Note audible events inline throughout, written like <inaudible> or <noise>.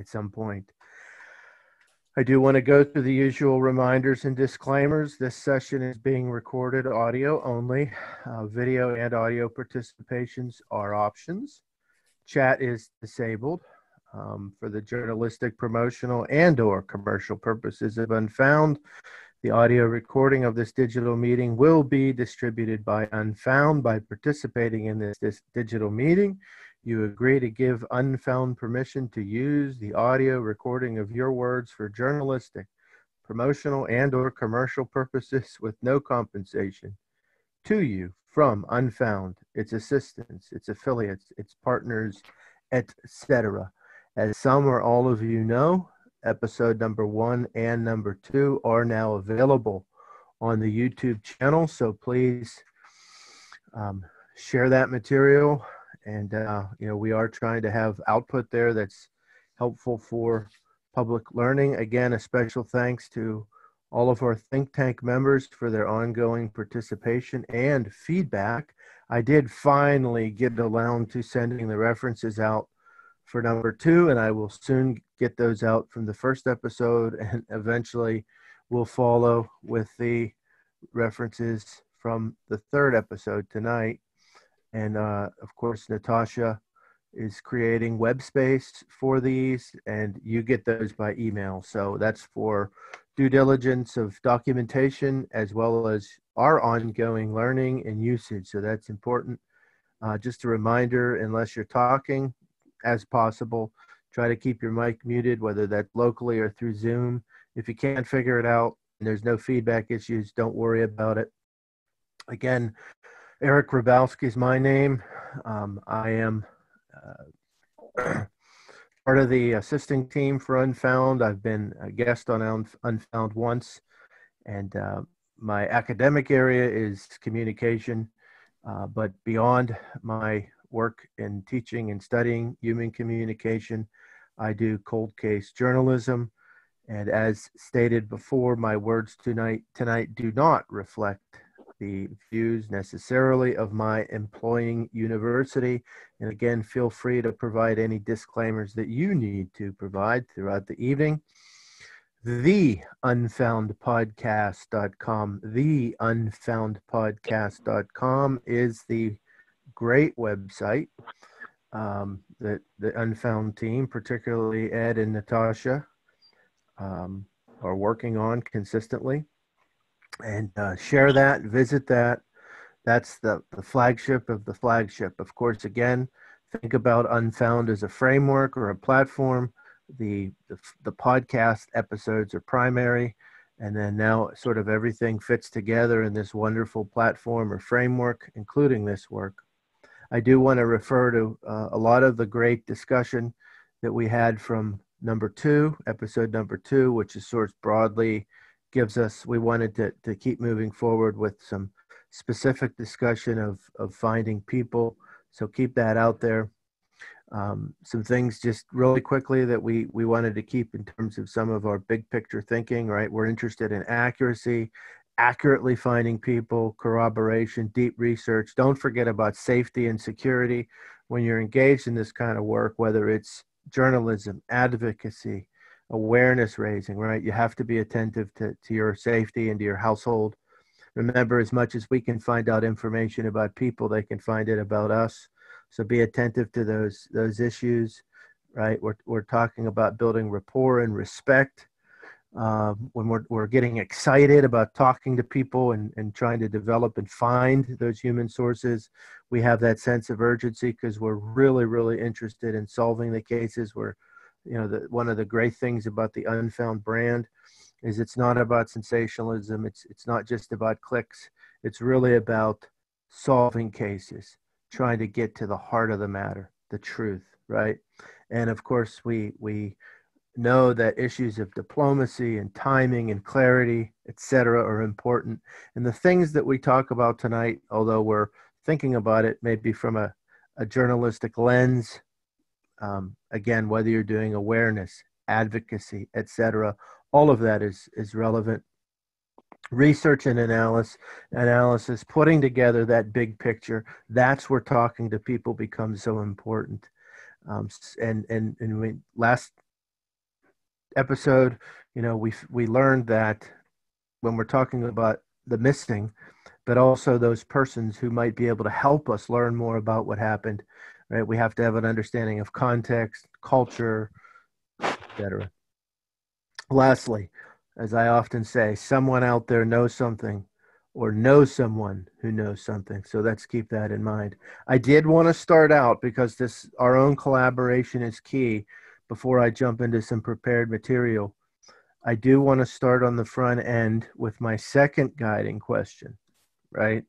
at some point. I do want to go through the usual reminders and disclaimers. This session is being recorded audio only. Uh, video and audio participations are options. Chat is disabled um, for the journalistic, promotional, and or commercial purposes of Unfound. The audio recording of this digital meeting will be distributed by Unfound by participating in this, this digital meeting. You agree to give Unfound permission to use the audio recording of your words for journalistic, promotional, and or commercial purposes with no compensation to you from Unfound, its assistants, its affiliates, its partners, etc. As some or all of you know, episode number one and number two are now available on the YouTube channel. So please um, share that material and uh, you know we are trying to have output there that's helpful for public learning. Again, a special thanks to all of our think tank members for their ongoing participation and feedback. I did finally get around to sending the references out for number two, and I will soon get those out from the first episode, <laughs> and eventually we'll follow with the references from the third episode tonight. And uh, of course, Natasha is creating web space for these, and you get those by email. So that's for due diligence of documentation as well as our ongoing learning and usage. So that's important. Uh, just a reminder unless you're talking, as possible, try to keep your mic muted, whether that's locally or through Zoom. If you can't figure it out and there's no feedback issues, don't worry about it. Again, Eric Grabowsky is my name. Um, I am uh, <clears throat> part of the assisting team for Unfound. I've been a guest on Unfound once, and uh, my academic area is communication. Uh, but beyond my work in teaching and studying human communication, I do cold case journalism. And as stated before, my words tonight tonight do not reflect the views necessarily of my employing university. And again, feel free to provide any disclaimers that you need to provide throughout the evening. The unfoundpodcast.com, the unfoundpodcast.com is the great website um, that the Unfound team, particularly Ed and Natasha, um, are working on consistently and uh, share that, visit that. That's the, the flagship of the flagship. Of course, again, think about Unfound as a framework or a platform. The, the, the podcast episodes are primary, and then now sort of everything fits together in this wonderful platform or framework, including this work. I do want to refer to uh, a lot of the great discussion that we had from number two, episode number two, which is sourced broadly gives us we wanted to, to keep moving forward with some specific discussion of of finding people. So keep that out there. Um, some things just really quickly that we we wanted to keep in terms of some of our big picture thinking right? We're interested in accuracy accurately finding people corroboration deep research. Don't forget about safety and security. When you're engaged in this kind of work whether it's journalism advocacy awareness raising, right? You have to be attentive to, to your safety and to your household. Remember, as much as we can find out information about people, they can find it about us. So be attentive to those those issues, right? We're we're talking about building rapport and respect. Uh, when we're we're getting excited about talking to people and and trying to develop and find those human sources, we have that sense of urgency because we're really really interested in solving the cases. We're you know the, one of the great things about the unfound brand is it's not about sensationalism. It's it's not just about clicks. It's really about solving cases trying to get to the heart of the matter the truth right? And of course we we know that issues of diplomacy and timing and clarity etc are important. And the things that we talk about tonight although we're thinking about it maybe from a, a journalistic lens um, again, whether you're doing awareness, advocacy, etc., all of that is is relevant. Research and analysis, analysis, putting together that big picture. That's where talking to people becomes so important. Um, and and and we, last episode, you know, we we learned that when we're talking about the missing, but also those persons who might be able to help us learn more about what happened, right? We have to have an understanding of context, culture, etc. Lastly, as I often say, someone out there knows something or know someone who knows something. So let's keep that in mind. I did want to start out because this our own collaboration is key before I jump into some prepared material. I do want to start on the front end with my second guiding question, right?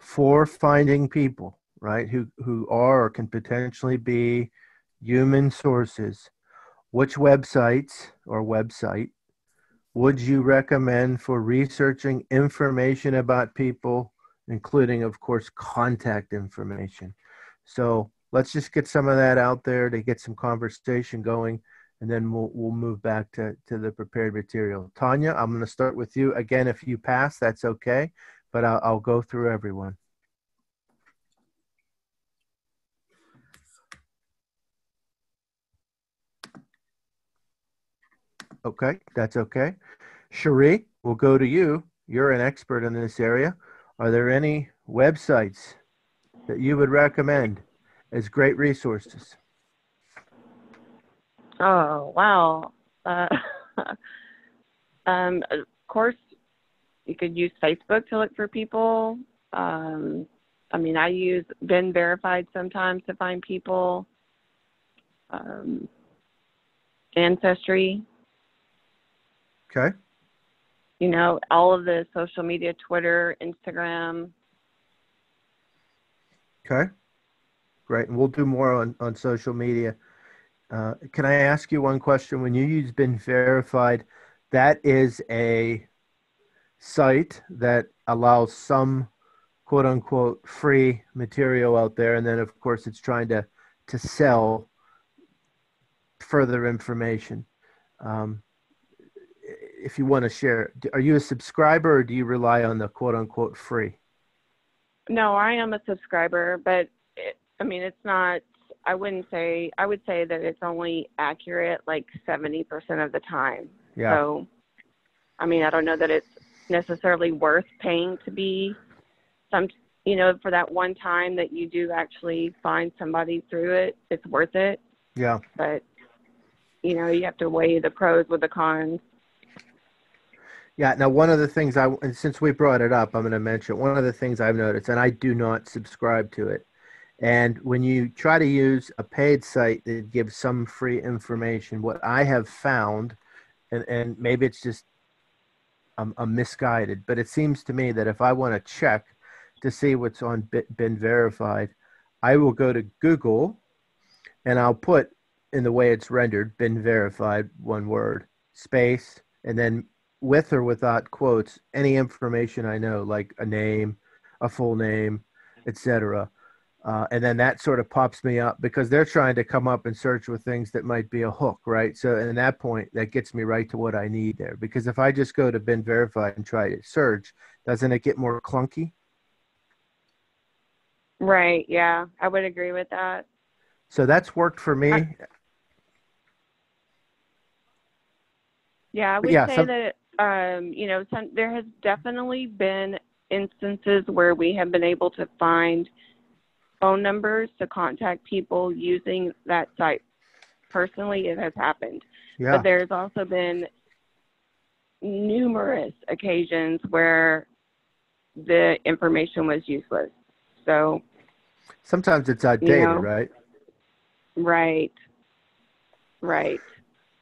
For finding people, right, who who are or can potentially be human sources, which websites or website would you recommend for researching information about people, including, of course, contact information? So let's just get some of that out there to get some conversation going, and then we'll, we'll move back to, to the prepared material. Tanya, I'm going to start with you. Again, if you pass, that's okay, but I'll, I'll go through everyone. Okay, that's okay. Cherie, we'll go to you. You're an expert in this area. Are there any websites that you would recommend as great resources? Oh, wow. Uh, <laughs> um, of course, you could use Facebook to look for people. Um, I mean, I use Been Verified sometimes to find people. Um, Ancestry. Okay. You know, all of the social media, Twitter, Instagram. Okay. Great. And we'll do more on, on social media. Uh, can I ask you one question? When you use Been Verified, that is a site that allows some quote unquote free material out there. And then, of course, it's trying to, to sell further information. Um, if you want to share, are you a subscriber or do you rely on the quote unquote free? No, I am a subscriber, but it, I mean, it's not, I wouldn't say, I would say that it's only accurate like 70% of the time. Yeah. So, I mean, I don't know that it's necessarily worth paying to be some, you know, for that one time that you do actually find somebody through it, it's worth it. Yeah. But, you know, you have to weigh the pros with the cons. Yeah. Now, one of the things I, and since we brought it up, I'm going to mention one of the things I've noticed, and I do not subscribe to it. And when you try to use a paid site that gives some free information, what I have found, and, and maybe it's just um, I'm, I'm misguided, but it seems to me that if I want to check to see what's on been verified, I will go to Google and I'll put in the way it's rendered, been verified, one word, space, and then with or without quotes, any information I know, like a name, a full name, etc. Uh, and then that sort of pops me up because they're trying to come up and search with things that might be a hook, right? So, in that point, that gets me right to what I need there. Because if I just go to been verified and try to search, doesn't it get more clunky? Right. Yeah, I would agree with that. So that's worked for me. I, yeah, I would yeah, say some, that um, you know, some, there has definitely been instances where we have been able to find phone numbers to contact people using that site. Personally, it has happened. Yeah. But there's also been numerous occasions where the information was useless. So sometimes it's outdated, you know, right? Right. Right.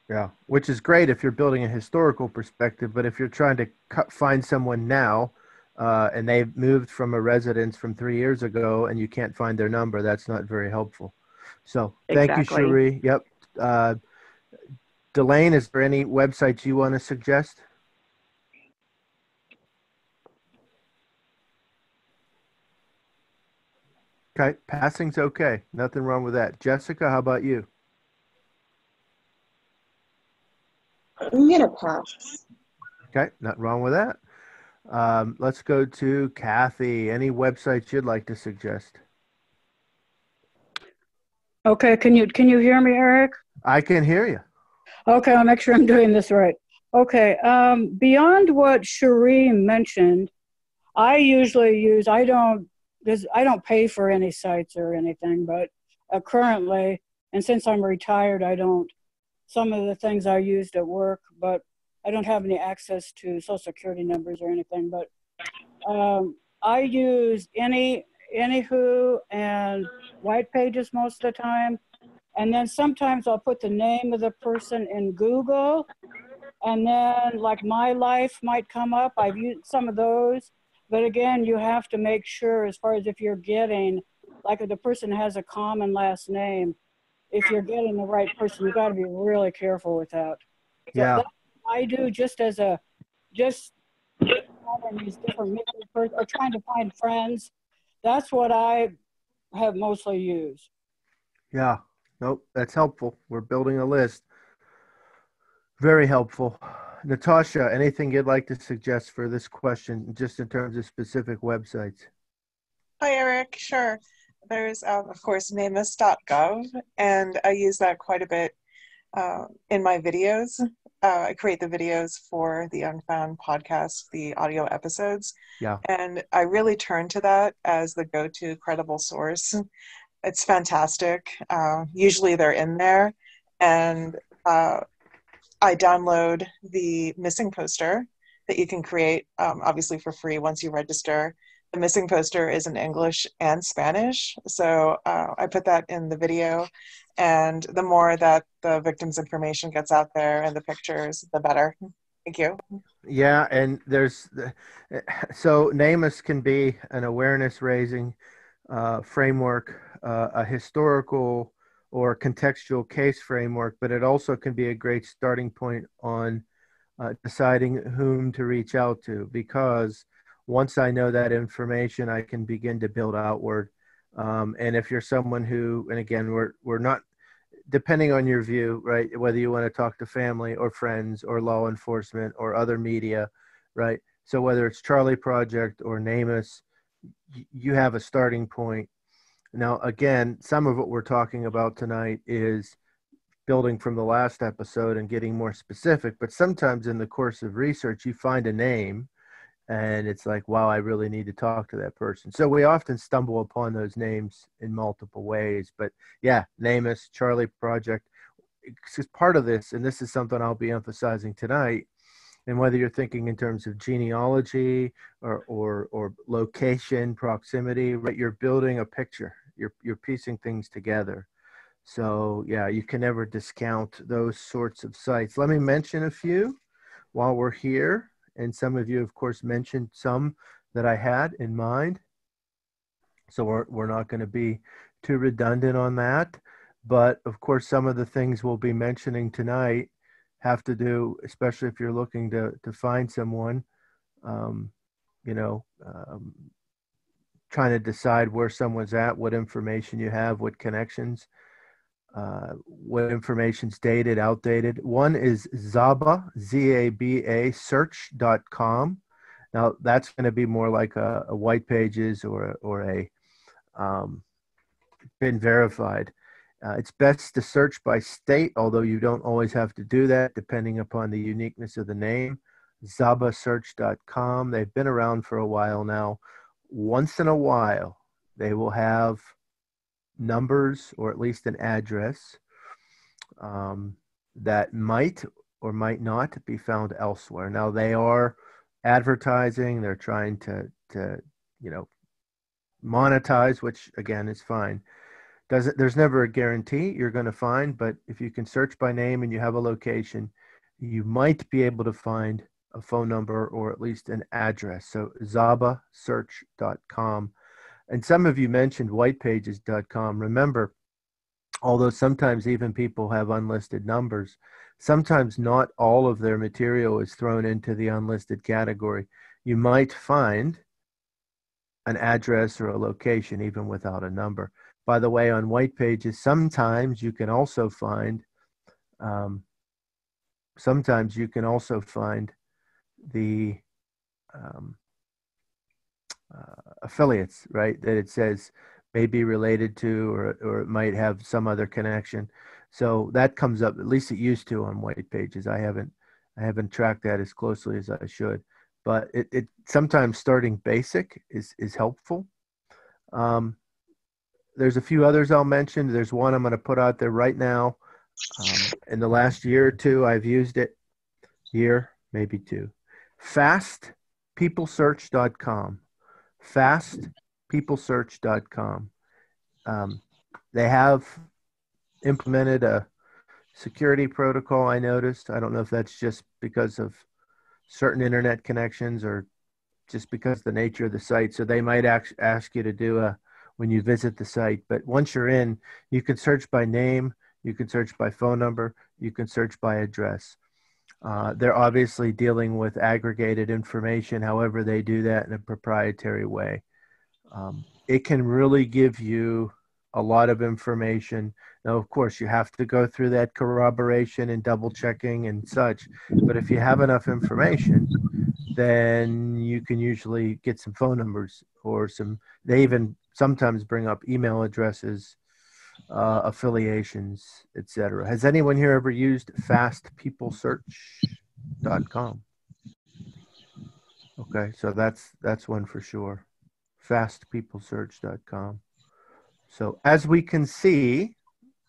Yeah, which is great if you're building a historical perspective, but if you're trying to cut, find someone now uh, and they've moved from a residence from three years ago and you can't find their number, that's not very helpful. So thank Exactly. you, Cherie. Yep. Uh, Delane, is there any websites you want to suggest? Okay, passing's okay. Nothing wrong with that. Jessica, how about you? I'm gonna pass. Okay, not wrong with that. Um, let's go to Kathy. Any websites you'd like to suggest? Okay, can you, can you hear me, Eric? I can hear you. Okay, I'll make sure I'm doing this right. Okay, um, beyond what Cherie mentioned, I usually use, I don't, because I don't pay for any sites or anything, but uh, currently, and since I'm retired, I don't, some of the things I used at work, but I don't have any access to social security numbers or anything, but um, I use any, Anywho and White Pages most of the time. And then sometimes I'll put the name of the person in Google. And then like MyLife might come up. I've used some of those. But again, you have to make sure as far as if you're getting, like if the person has a common last name, if you're getting the right person, you got to be really careful with that. So Yeah. I do just as a, just having these different mixes or trying to find friends. That's what I have mostly used. Yeah. Nope. That's helpful. We're building a list. Very helpful. Natasha, anything you'd like to suggest for this question, just in terms of specific websites? Hi, Eric. Sure. There's, um, of course, namus.gov, and I use that quite a bit uh, in my videos. Uh, I create the videos for the Unfound podcast, the audio episodes. Yeah. And I really turn to that as the go to credible source. It's fantastic. Uh, usually they're in there. And uh, I download the missing poster that you can create, um, obviously for free once you register the missing poster is in English and Spanish. So uh, I put that in the video. And the more that the victim's information gets out there and the pictures, the better. Thank you. Yeah, and there's <laughs> so NamUs can be an awareness raising uh, framework, uh, a historical or contextual case framework, but it also can be a great starting point on uh, deciding whom to reach out to because once I know that information, I can begin to build outward. Um, and if you're someone who, and again, we're we're not depending on your view, right? Whether you want to talk to family or friends or law enforcement or other media, right? So whether it's Charley Project or NamUs, you have a starting point. Now, again, some of what we're talking about tonight is building from the last episode and getting more specific. But sometimes in the course of research, you find a name and it's like wow i really need to talk to that person. So we often stumble upon those names in multiple ways but yeah namus Charley Project it's part of this and this is something i'll be emphasizing tonight and whether you're thinking in terms of genealogy or or, or location proximity right you're building a picture. You're you're piecing things together. So yeah you can never discount those sorts of sites. Let me mention a few while we're here and some of you, of course, mentioned some that I had in mind. So we're, we're not going to be too redundant on that. But of course, some of the things we'll be mentioning tonight have to do, especially if you're looking to, to find someone, um, you know, um, trying to decide where someone's at, what information you have, what connections uh, what information's dated, outdated. One is Zaba, Z-A-B-A, search.com. Now that's going to be more like a, a white pages or, or a um, been verified. Uh, it's best to search by state, although you don't always have to do that depending upon the uniqueness of the name. Zabasearch.com. They've been around for a while now. Once in a while, they will have numbers or at least an address um, that might or might not be found elsewhere. Now they are advertising; they're trying to to you know monetize, which again is fine. Doesn't there's never a guarantee you're going to find, but if you can search by name and you have a location, you might be able to find a phone number or at least an address. So zabasearch.com and some of you mentioned whitepages.com. Remember, although sometimes even people have unlisted numbers, sometimes not all of their material is thrown into the unlisted category. You might find an address or a location even without a number. By the way, on white pages, sometimes you can also find, um, sometimes you can also find the um, uh, affiliates, right? That it says may be related to, or or it might have some other connection. So that comes up, at least it used to on white pages. I haven't, I haven't tracked that as closely as I should, but it, it sometimes starting basic is, is helpful. Um, there's a few others I'll mention. There's one I'm going to put out there right now. Um, in the last year or two, I've used it. Year, maybe two. Fastpeoplesearch.com. Fastpeoplesearch.com. Um, they have implemented a security protocol. I noticed. I don't know if that's just because of certain internet connections or just because the nature of the site. So they might ask, ask you to do a when you visit the site. But once you're in, you can search by name, you can search by phone number, you can search by address. Uh, they're obviously dealing with aggregated information, however, they do that in a proprietary way. Um, it can really give you a lot of information. Now, of course, you have to go through that corroboration and double checking and such. But if you have enough information, then you can usually get some phone numbers or some, they even sometimes bring up email addresses, uh, affiliations, etc. Has anyone here ever used fastpeoplesearch.com? Okay, so that's that's one for sure. Fastpeoplesearch.com. So as we can see,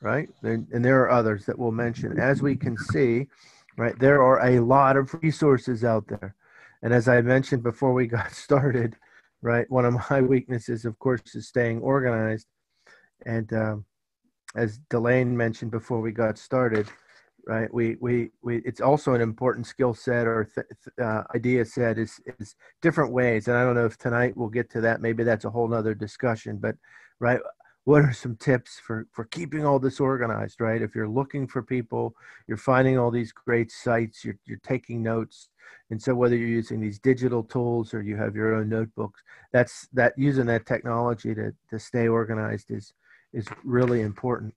right, and, and there are others that we'll mention. As we can see, right, there are a lot of resources out there. And as I mentioned before we got <laughs> started, right? One of my weaknesses, of course, is staying organized. And um, as Delane mentioned before we got started, right? We we we. It's also an important skill set or th- uh, idea set is is different ways. And I don't know if tonight we'll get to that. Maybe that's a whole nother discussion. But right, what are some tips for for keeping all this organized? Right, if you're looking for people, you're finding all these great sites. You're you're taking notes and so whether you're using these digital tools or you have your own notebooks, that's that using that technology to, to stay organized is is really important.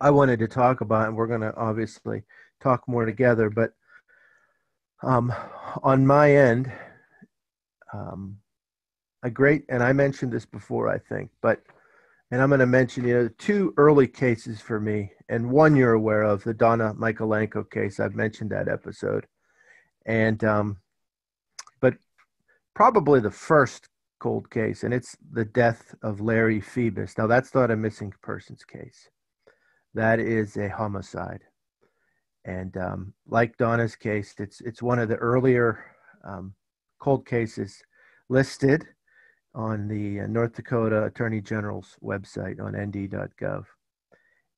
I wanted to talk about, and we're going to obviously talk more together, but um, on my end, um, a great, and I mentioned this before, I think, but, and I'm going to mention, you know, two early cases for me, and one you're aware of, the Donna Michaelenko case. I've mentioned that episode and um, but probably the first cold case, and it's the death of Larry Phoebus. Now that's not a missing persons case; that is a homicide. And um, like Donna's case, it's it's one of the earlier um, cold cases listed on the uh, North Dakota Attorney General's website on nd.gov.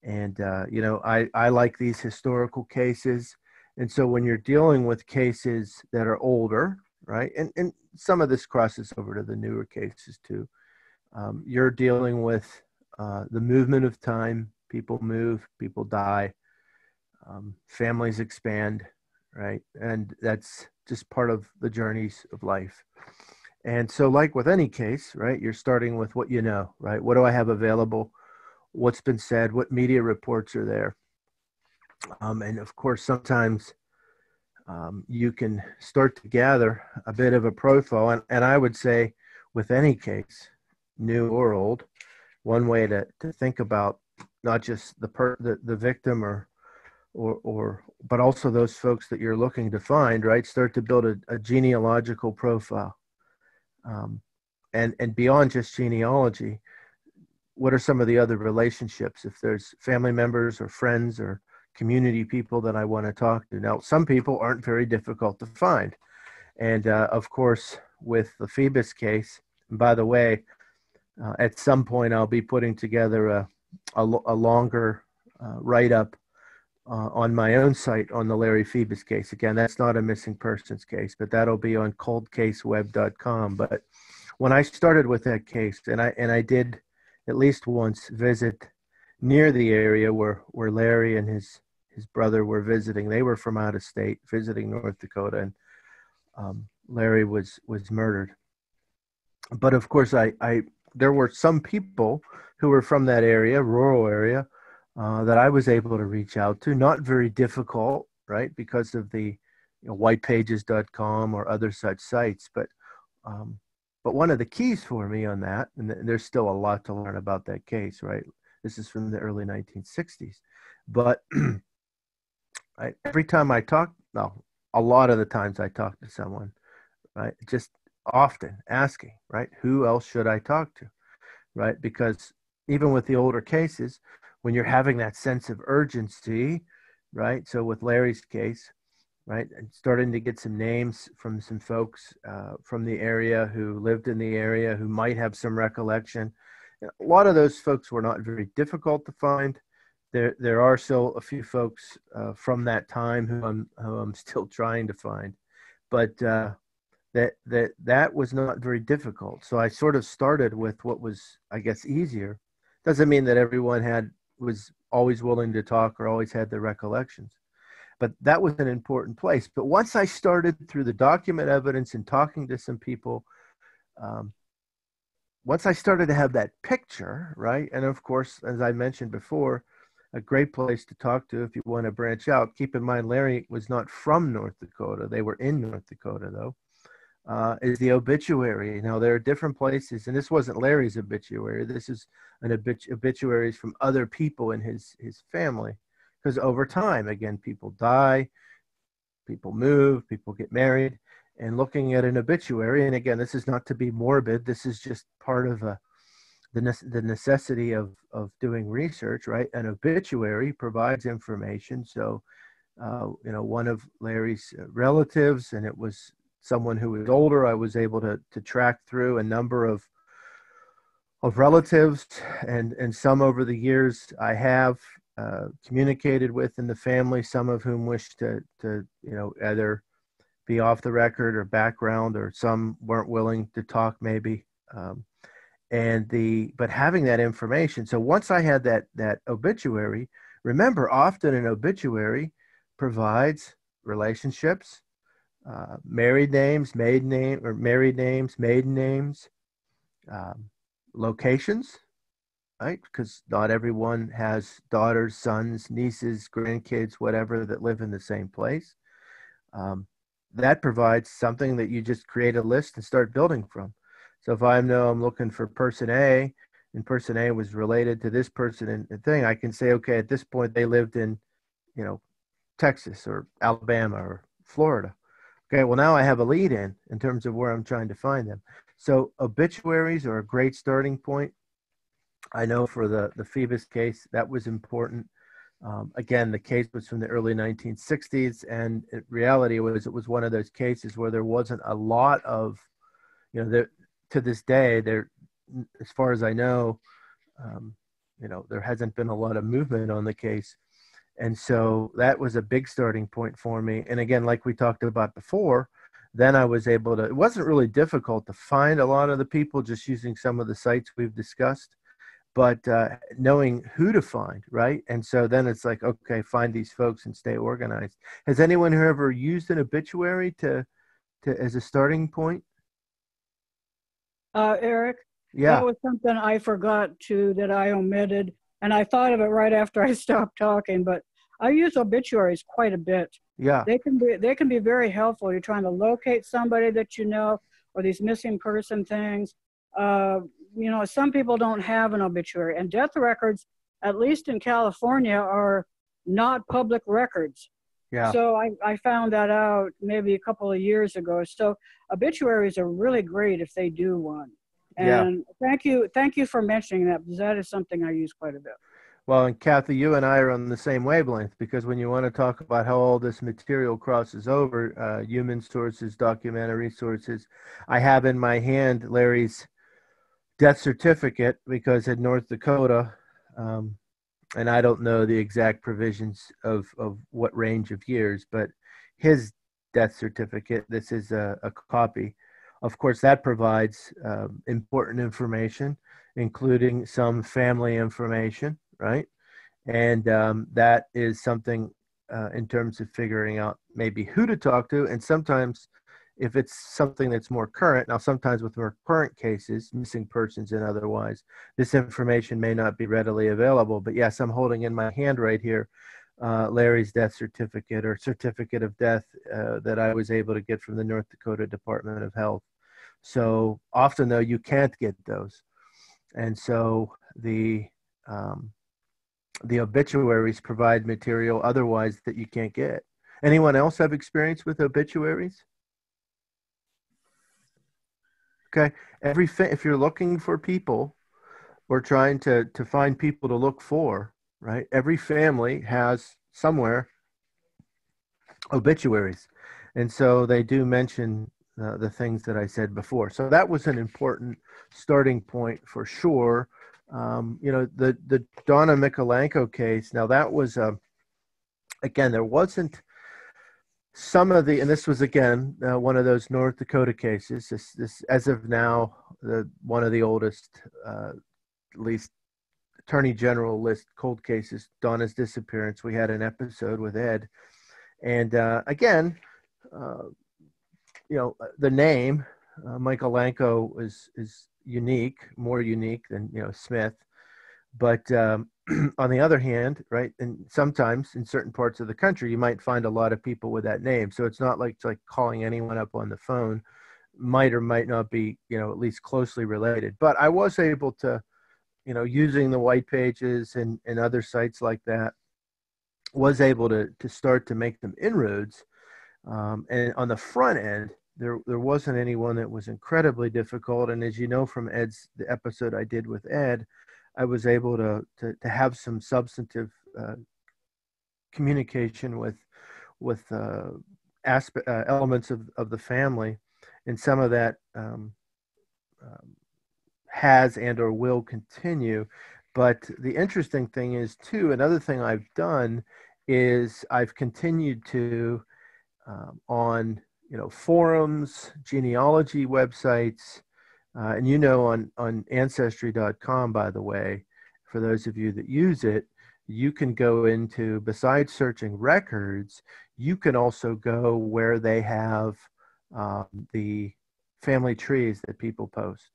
And uh, you know, I I like these historical cases and so when you're dealing with cases that are older, right, and, and some of this crosses over to the newer cases too, um, you're dealing with uh, the movement of time. People move, people die, um, families expand, right? And that's just part of the journeys of life. And so, like with any case, right, you're starting with what you know, right? What do I have available? What's been said? What media reports are there? Um, and of course, sometimes um, you can start to gather a bit of a profile. And, and I would say, with any case, new or old, one way to, to think about not just the, per, the, the victim or, or, or, but also those folks that you're looking to find, right? Start to build a, a genealogical profile. Um, and, and beyond just genealogy, what are some of the other relationships? If there's family members or friends or community people that I want to talk to. Now, some people aren't very difficult to find. And uh, of course, with the Phoebus case, by the way, uh, at some point I'll be putting together a, a, a longer uh, write up uh, on my own site on the Larry Phoebus case. Again, that's not a missing persons case, but that'll be on coldcaseweb.com. But when I started with that case, and I and I did at least once visit near the area where where Larry and his his brother were visiting. They were from out of state, visiting North Dakota, and um, Larry was was murdered. But of course, I, I there were some people who were from that area, rural area, uh, that I was able to reach out to. Not very difficult, right, because of the you know, whitepages.com or other such sites. But um, but one of the keys for me on that, and there's still a lot to learn about that case, right? This is from the early 1960s But <clears throat> I, every time I talk, no, a lot of the times I talk to someone, right? Just often asking, right? Who else should I talk to, right? Because even with the older cases, when you're having that sense of urgency, right? So with Larry's case, right, and starting to get some names from some folks uh, from the area who lived in the area who might have some recollection. A lot of those folks were not very difficult to find. There, there are still a few folks uh, from that time who I'm, who I'm <laughs> still trying to find, but uh, that that that was not very difficult. So I sort of started with what was, I guess, easier. Doesn't mean that everyone had was always willing to talk or always had the recollections, but that was an important place. But once I started through the document evidence and talking to some people, um, once I started to have that picture, right, and of course, as I mentioned before, a great place to talk to if you want to branch out. Keep in mind, Larry was not from North Dakota; they were in North Dakota, though uh, is the obituary. Now there are different places, and this wasn't Larry's obituary. This is an obit- obituaries from other people in his his family, because over time, again, people die, people move, people get married, and looking at an obituary. And again, this is not to be morbid. This is just part of a the, ne- the necessity of of doing research. Right, an obituary provides information. So. Uh, you know, one of Larry's relatives, and it was someone who was older. I was able to to track through a number of of relatives and and some over the years I have uh, communicated with in the family. Some of whom wish to to you know either be off the record or background, or some weren't willing to talk maybe. Um, and the but having that information. So once I had that that obituary, remember often an obituary provides relationships uh, married names, maiden name, or married names, maiden names, um, locations, right? Because not everyone has daughters, sons, nieces, grandkids, whatever that live in the same place. Um, that provides something that you just create a list and start building from. So if I know I'm looking for person A, and person A was related to this person and thing, I can say, okay, at this point they lived in, you know, Texas or Alabama or Florida. Okay, well, now I have a lead in in terms of where I'm trying to find them. So obituaries are a great starting point. I know for the, the Phoebus case, that was important. Um, again, the case was from the early 1960s, and in reality was it was one of those cases where there wasn't a lot of, you know, there, to this day, there, as far as I know, um, you know, there hasn't been a lot of movement on the case. And so that was a big starting point for me. And again, like we talked about before, then I was able to, it wasn't really difficult to find a lot of the people just using some of the sites we've discussed, but uh, knowing who to find, right? And so then it's like, okay, find these folks and stay organized. Has anyone who ever used an obituary to, to as a starting point? Uh, Eric, Yeah. that was something I forgot to that I omitted, and I thought of it right after I <laughs> stopped talking. But I use obituaries quite a bit. Yeah. They can be they can be very helpful. You're trying to locate somebody that you know, or these missing person things. Uh, you know, some people don't have an obituary, and death records, at least in California, are not public records. Yeah. So I, I found that out maybe a couple of years ago. So obituaries are really great if they do one. Yeah. And thank you, thank you for mentioning that because that is something I use quite a bit. Well, and Kathy, you and I are on the same wavelength because when you want to talk about how all this material crosses over, uh, human sources, documentary sources, I have in my hand Larry's death certificate because in North Dakota, um, and I don't know the exact provisions of, of what range of years, but his death certificate, this is a, a copy. Of course, that provides um, important information, including some family information right? And um, that is something uh, in terms of figuring out maybe who to talk to. And sometimes, if it's something that's more current, now sometimes with more current cases, missing persons and otherwise, this information may not be readily available. But yes, I'm holding in my hand right here uh, Larry's death certificate or certificate of death uh, that I was able to get from the North Dakota Department of Health. So often, though, you can't get those. And so the um, the obituaries provide material otherwise that you can't get. Anyone else have experience with obituaries? Okay, every if you're looking for people or trying to to find people to look for, right? Every family has somewhere obituaries, and so they do mention uh, the things that I said before. So that was an important starting point for sure. Um, you know, the the Donna Mikolenko case. Now that was a again there wasn't some of the and this was again uh, one of those North Dakota cases. This this as of now the one of the oldest, uh, least attorney general list cold cases. Donna's disappearance. We had an episode with Ed, and uh, again. Uh, you know the name uh, Mikolenko is is unique, more unique than you know Smith. But um, <clears throat> on the other hand, right, and sometimes in certain parts of the country, you might find a lot of people with that name. So it's not like it's like calling anyone up on the phone might or might not be, you know, at least closely related. But I was able to, you know, using the white pages and, and other sites like that, was able to to start to make them inroads. Um, and on the front end, there there wasn't anyone that was incredibly difficult. And as you know from Ed's the episode I did with Ed, I was able to to, to have some substantive uh, communication with with uh, aspect uh, elements of of the family, and some of that um, um, has and or will continue. But the interesting thing is too another thing I've done is I've continued to um, on you know forums genealogy websites uh, and you know on on ancestry.com by the way for those of you that use it you can go into besides searching records you can also go where they have um, the family trees that people post.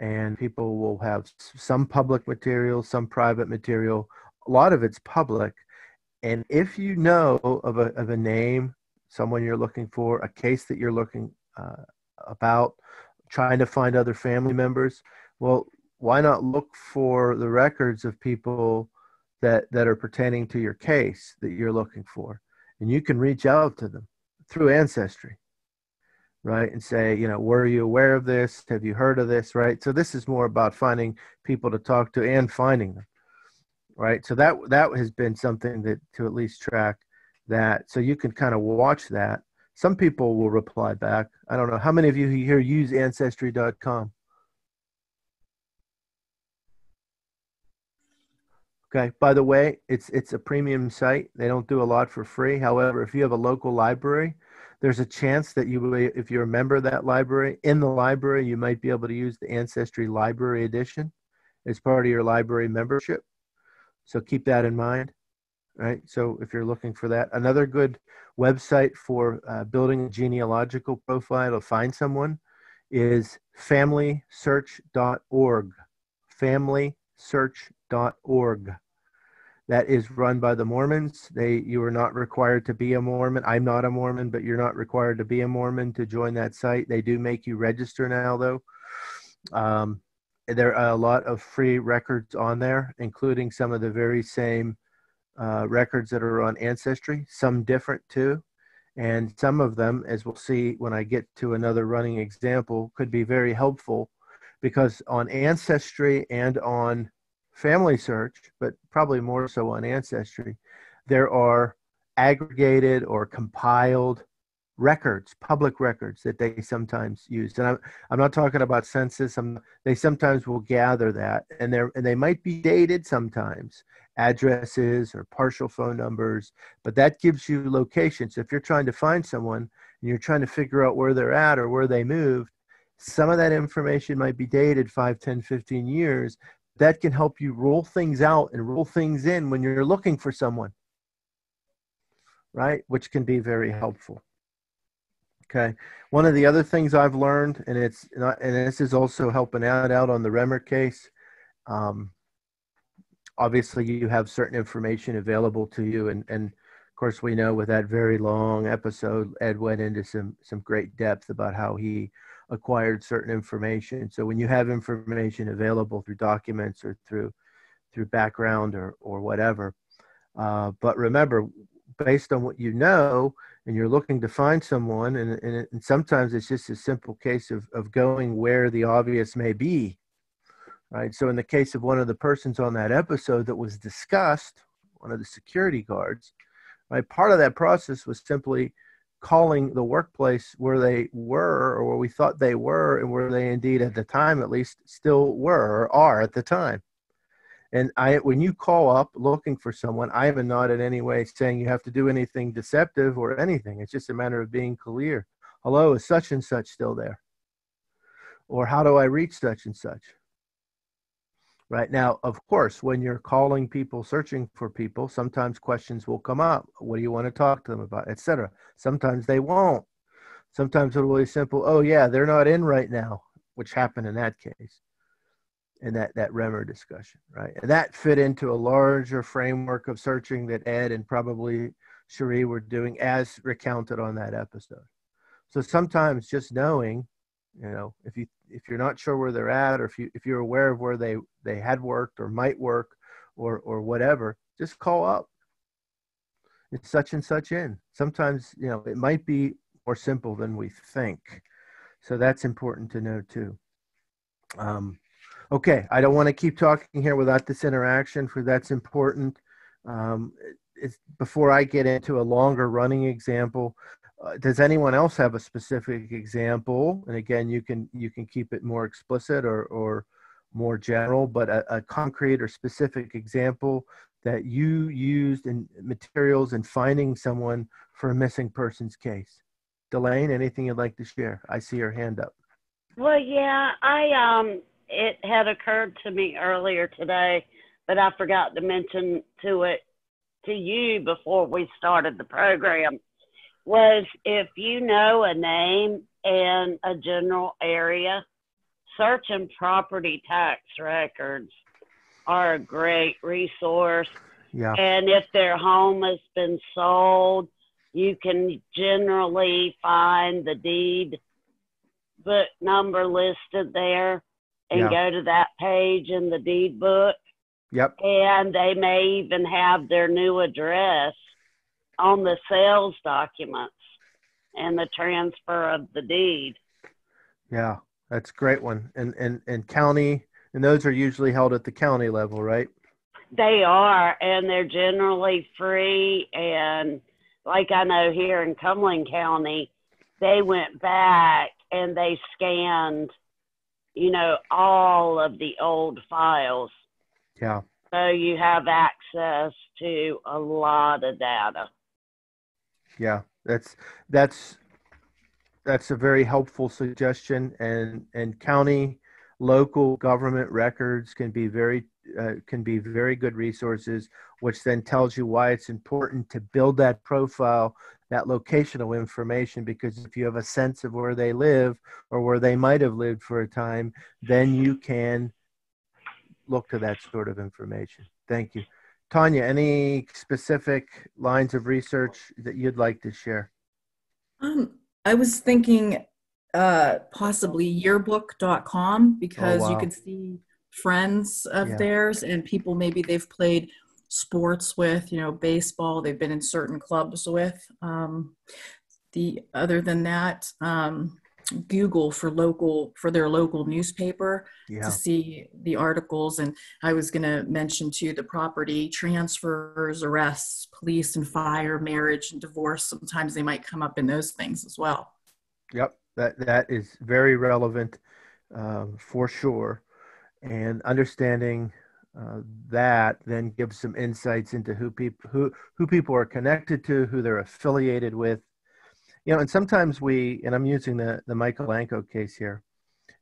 And people will have some public material some private material. A lot of it's public. And if you know of a, of a name someone you're looking for, a case that you're looking uh, about, trying to find other family members. Well, why not look for the records of people that that are pertaining to your case that you're looking for, and you can reach out to them through Ancestry, right? And say, you know, were you aware of this? Have you heard of this? Right. So this is more about finding people to talk to and finding them, right? So that that has been something that to at least track that so you can kind of watch that some people will reply back. I don't know. How many of you here use ancestry.com okay by the way it's it's a premium site. They don't do a lot for free. However if you have a local library there's a chance that you if you're a member of that library in the library you might be able to use the ancestry library edition as part of your library membership. So keep that in mind right? So if you're looking for that, another good website for uh, building a genealogical profile to find someone is familysearch.org. Familysearch.org. That is run by the Mormons. They you are not required to be a Mormon. I'm not a Mormon, but you're not required to be a Mormon to join that site. They do make you register now, though. Um, there are a lot of free records on there, including some of the very same uh, records that are on Ancestry, some different too. And some of them, as we'll see when I get to another running example, could be very helpful because on Ancestry and on Family Search, but probably more so on Ancestry, there are aggregated or compiled records, public records that they sometimes use. And I'm, I'm not talking about census. I'm, they sometimes will gather that, and they and they might be dated sometimes, addresses or partial phone numbers, but that gives you locations. If you're trying to find someone and you're trying to figure out where they're at or where they moved, some of that information might be dated 5, 10, 15 years. That can help you roll things out and roll things in when you're looking for someone, right? Which can be very helpful. Okay. One of the other things I've learned, and it's not, and this is also helping out out on the Remmer case. Um, obviously, you have certain information available to you, and and of course, we know with that very long episode, Ed went into some some great depth about how he acquired certain information. So when you have information available through documents or through through background or or whatever. Uh, but remember, based on what you know, and you're looking to find someone, and, and, and sometimes it's just a simple case of, of going where the obvious may be. Right. So, in the case of one of the persons on that episode that was discussed, one of the security guards, right, part of that process was simply calling the workplace where they were or where we thought they were and where they indeed at the time at least still were or are at the time and i when you call up looking for someone i am not in any way saying you have to do anything deceptive or anything. It's just a matter of being clear. Hello is such and such still there? Or how do i reach such and such? Right now of course when you're calling people searching for people sometimes questions will come up. What do you want to talk to them about etc sometimes they won't. Sometimes it'll be simple oh yeah they're not in right now which happened in that case in that that Remmer discussion right? And that fit into a larger framework of searching that ed and probably cherie were doing as recounted on that episode. So sometimes just knowing you know if you if you're not sure where they're at or if you if you're aware of where they they had worked or might work or or whatever just call up. It's such and such in. Sometimes you know it might be more simple than we think. So that's important to know too. Um, okay i don't want to keep talking here without this interaction for that's important um, it's, before i get into a longer running example uh, does anyone else have a specific example? And again, you can you can keep it more explicit or or more general, but a, a concrete or specific example that you used in materials in finding someone for a missing persons case. Delane, anything you'd like to share? I see your hand up. Well, yeah, I um, it had occurred to me earlier today, but I forgot to mention to it to you before we started the program was if you know a name and a general area, searching property tax records are a great resource. Yeah. And if their home has been sold, you can generally find the deed book number listed there and Yeah. go to that page in the deed book. Yep. And they may even have their new address on the sales documents and the transfer of the deed. Yeah. That's a great one. And and and county and those are usually held at the county level, right? They are, and they're generally free. And like I know here in Cumberland County, they went back and they scanned, you know, all of the old files. Yeah. So you have access to a lot of data. Yeah. That's that's that's a very helpful suggestion and and county local government records can be very uh, can be very good resources which then tells you why it's important to build that profile that locational information because if you have a sense of where they live or where they might have lived for a time then you can look to that sort of information. Thank you. Tanya any specific lines of research that you'd like to share? Um, I was thinking uh, possibly yearbook.com because Oh, you wow. could see friends of Yeah. theirs and people maybe they've played sports with, you know, baseball, they've been in certain clubs with. Um, the other than that, um, Google for local for their local newspaper yeah to see the articles and i was going to mention too the property transfers arrests police and fire marriage and divorce sometimes they might come up in those things as well Yep, that that is very relevant um, for sure, and understanding uh, that then gives some insights into who people who who people are connected to, who they're affiliated with. You know, and sometimes we, and I'm using the the Michael Anko case here.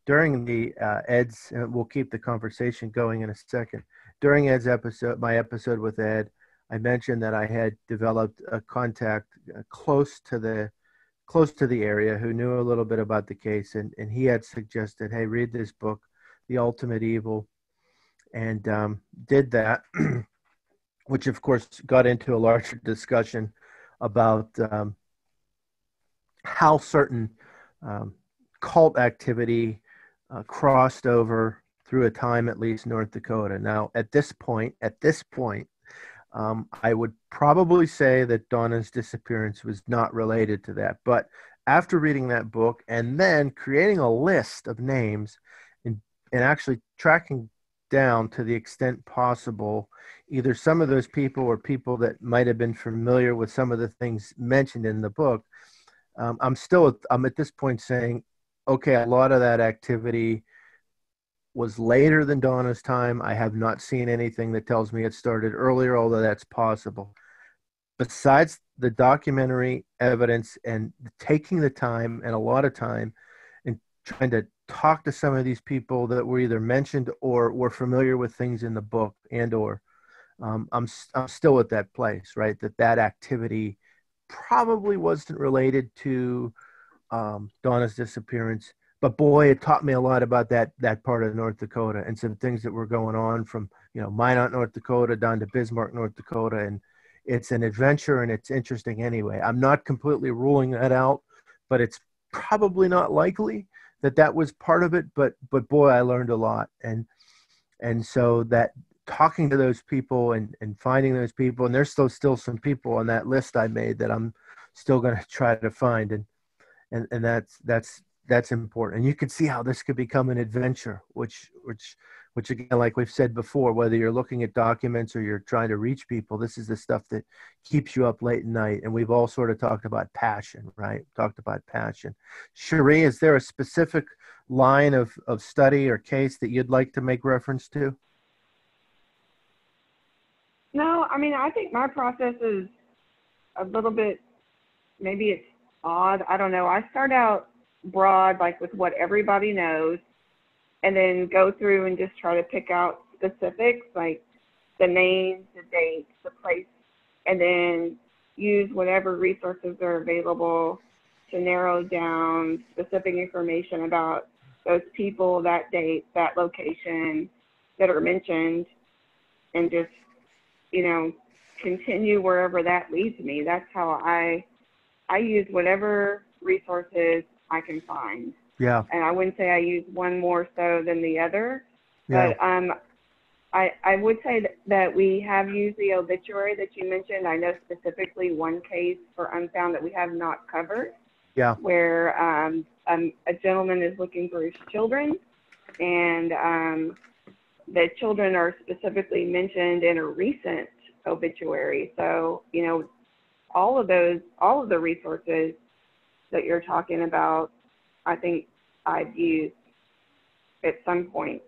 During the uh, Ed's, and we'll keep the conversation going in a second. During Ed's episode, my episode with Ed, I mentioned that I had developed a contact uh, close to the close to the area who knew a little bit about the case and, and he had suggested hey read this book the ultimate evil and um, did that <clears throat> which of course got into a larger discussion about um, how certain um, cult activity uh, crossed over through a time at least North Dakota. Now, at this point, at this point, um, I would probably say that Donna's disappearance was not related to that. But after reading that book and then creating a list of names and, actually tracking down to the extent possible either some of those people or people that might have been familiar with some of the things mentioned in the book. Um, i'm still i'm at this point saying okay a lot of that activity was later than donna's time. I have not seen anything that tells me it started earlier although that's possible. Besides the documentary evidence and taking the time and a lot of time and trying to talk to some of these people that were either mentioned or were familiar with things in the book and or um, I'm, I'm still at that place right that that activity probably wasn't related to um, donna's disappearance. But boy it taught me a lot about that that part of north dakota and some things that were going on from you know minot north dakota down to bismarck north dakota. And it's an adventure and it's interesting anyway. I'm not completely ruling that out but it's probably not likely that that was part of it but but boy i learned a lot. And and so that talking to those people and and finding those people and there's still still some people on that list i made that i'm still going <laughs> to try to find. And and and that's that's that's important. And you can see how this could become an adventure which which which again like we've said before whether you're looking at documents or you're trying to reach people this is the stuff that keeps you up late at night and we've all sort of talked about passion right talked about passion cherie is there a specific line of, of study or case that you'd like to make reference to No, I mean, I think my process is a little bit, maybe it's odd. I don't know. I start out broad, like with what everybody knows, and then go through and just try to pick out specifics, like the names, the dates, the place, and then use whatever resources are available to narrow down specific information about those people, that date, that location that are mentioned, and just you know, continue wherever that leads me. That's how I I use whatever resources I can find. Yeah And I wouldn't say I use one more so than the other, yeah but um I I would say that, we have used the obituary that you mentioned. I know specifically one case for unfound that we have not covered. Yeah. Where um, um a gentleman is looking for his children and um the children are specifically mentioned in a recent obituary. So, you know, all of those, all of the resources that you're talking about, I think I've used at some point.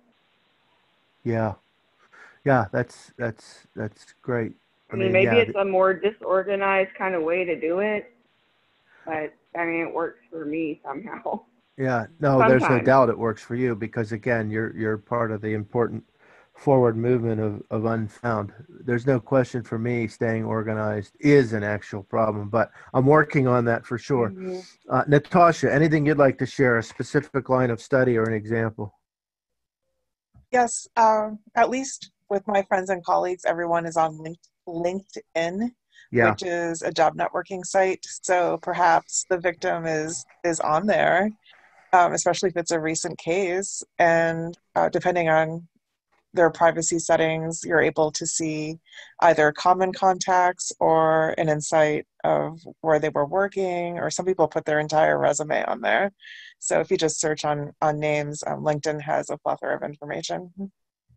yeah yeah that's that's that's great I mean, maybe yeah, it's a more disorganized kind of way to do it, but I mean, it works for me somehow. Yeah, no, there's no doubt it works for you because again, you're you're part of the important forward movement of, of unfound. There's no question for me staying organized is an actual problem, but I'm working on that for sure. Mhm. Uh, Natasha, anything you'd like to share, a specific line of study or an example? Yes, um, at least with my friends and colleagues, everyone is on LinkedIn, Yeah, which is a job networking site. So perhaps the victim is is on there, um, especially if it's a recent case. And uh, depending on their privacy settings, you're able to see either common contacts or an insight of where they were working. Or some people put their entire resume on there. So if you just search on on names, um, LinkedIn has a plethora of information.